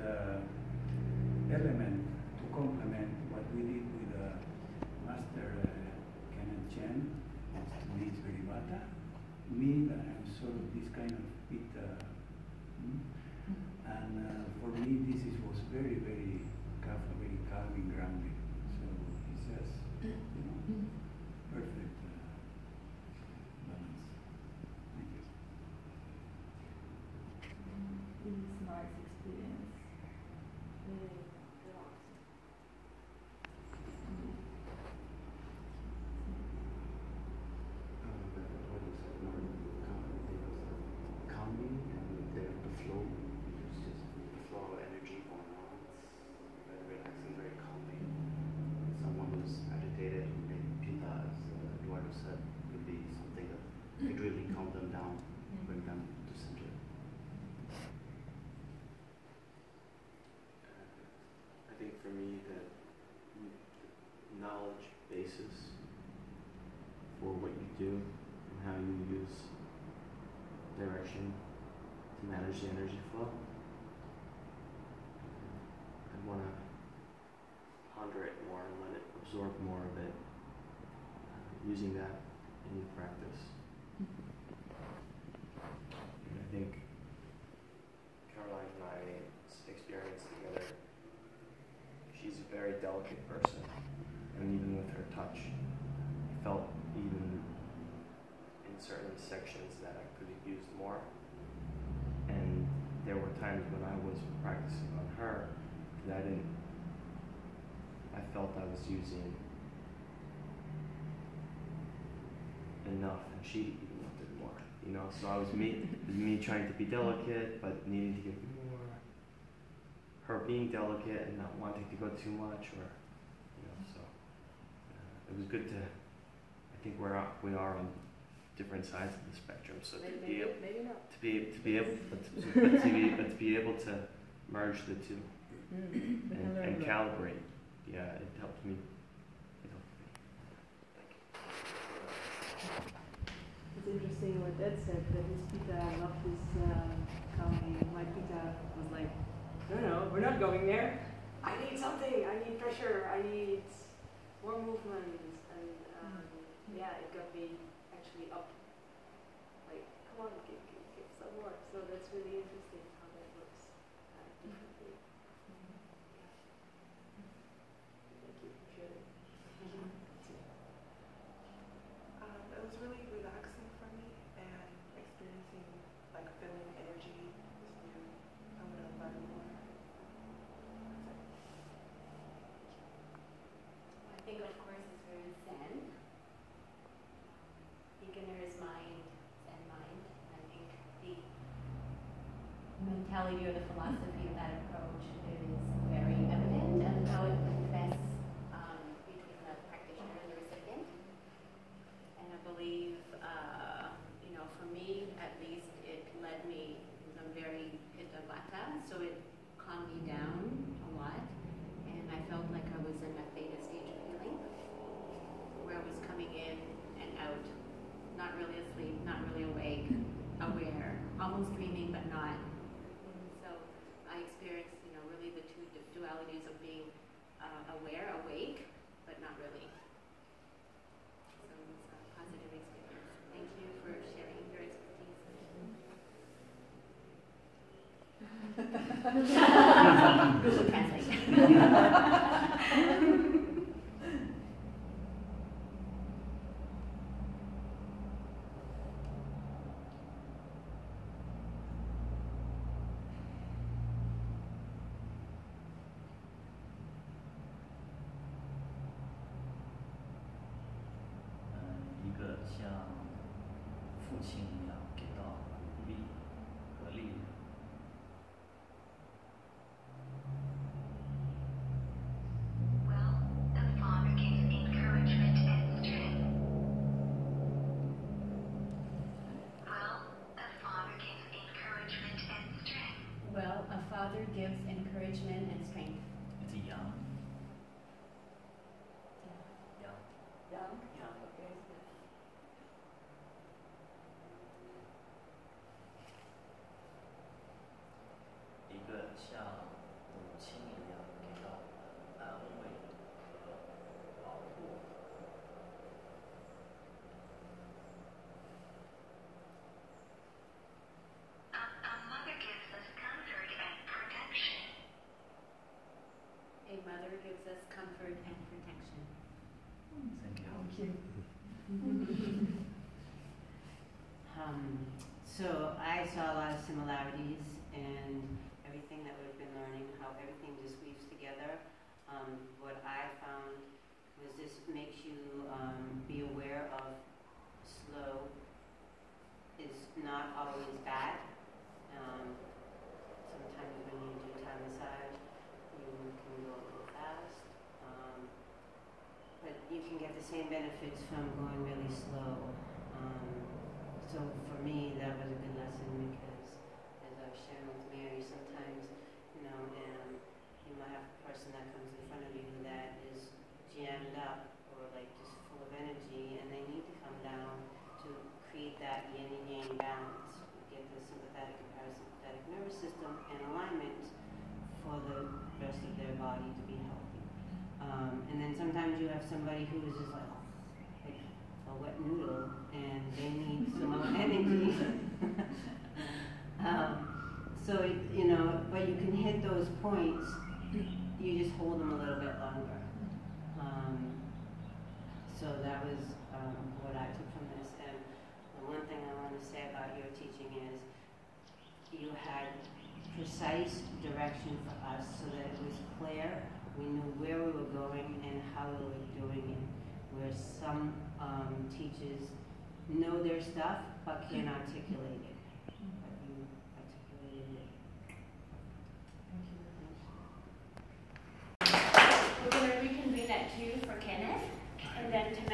Mm-hmm. perfect uh, balance. Thank you. It is nice experience. Very relaxed. Um, but what is it? More calm- it was, uh, calming and the, the flow, it's just the flow of energy going on. It's very relaxing, very calming. Someone who's agitated, maybe Pitta, as uh, Eduardo said, could be something that could really calm them down, bring them to center. I think for me, the n- knowledge basis for what you do and how you use direction to manage the energy flow. I want to ponder it more and let it absorb more of it, uh, using that in practice. And I think Caroline and I's experience together she's a very delicate person, and even with her touch, I felt even in certain sections that I could have used more. And there were times when I was practicing on her that I didn't. I felt I was using enough, and she even wanted more. You know, so I was me, me trying to be delicate, but needing to give more her being delicate and not wanting to go too much or you know so uh, it was good to I think we're we are on different sides of the spectrum so to be able maybe not. to be to be able but to, but to be but to be able to merge the two Mm. and, and calibrate yeah it helped me it helped me It's interesting what Ed said, that his pitta loved this um, calming. My pitta was like, no, no, we're not going there. I need something. I need pressure. I need more movement. And um, yeah, it got me actually up. Like, come on, give, give, give some more. So that's really interesting how that works uh, differently. Yeah. Thank you for sharing. Um, it was really relaxing for me and experiencing like feeling energy was new. I'm gonna learn more. I think of course it's very zen. Beginner's mind, zen mind. I think the mentality or the philosophy of that approach is very evident and how it manifests um, between the practitioner and the recipient. And I believe, uh, you know, for me at least, it led me, I'm very pitta vata, so it calmed me down a lot. And I felt like I was in a theta stage of healing, where I was coming in and out, not really asleep, not really awake, aware, almost dreaming but not. And so I experienced, you know, really the two du- dualities of being uh, aware, awake, but not really. So it was a positive experience. Thank you for sharing your expertise. (laughs) (laughs) Google Translate. (laughs) So I saw a lot of similarities in everything that we've been learning, how everything just weaves together. Um, what I found was this makes you um, be aware of slow is not always bad. Um, sometimes when you do Thai massage, you can go a little fast. Um, but you can get the same benefits from going really slow. So for me, that was a good lesson because, as I've shared with Mary, sometimes, you know, um, you might have a person that comes in front of you that is jammed up or like just full of energy, and they need to come down to create that yin and yang balance, get the sympathetic and parasympathetic nervous system in alignment for the rest of their body to be healthy. Um, and then sometimes you have somebody who is just like a wet noodle and they need some more energy. (laughs) um, so, you know, but you can hit those points, you just hold them a little bit longer. Um, so that was um, what I took from this. And the one thing I want to say about your teaching is you had precise direction for us so that it was clear. We knew where we were going and how we were doing it. Where some um, teachers know their stuff but can't articulate it. We're gonna reconvene at two for Kenneth, and then tonight.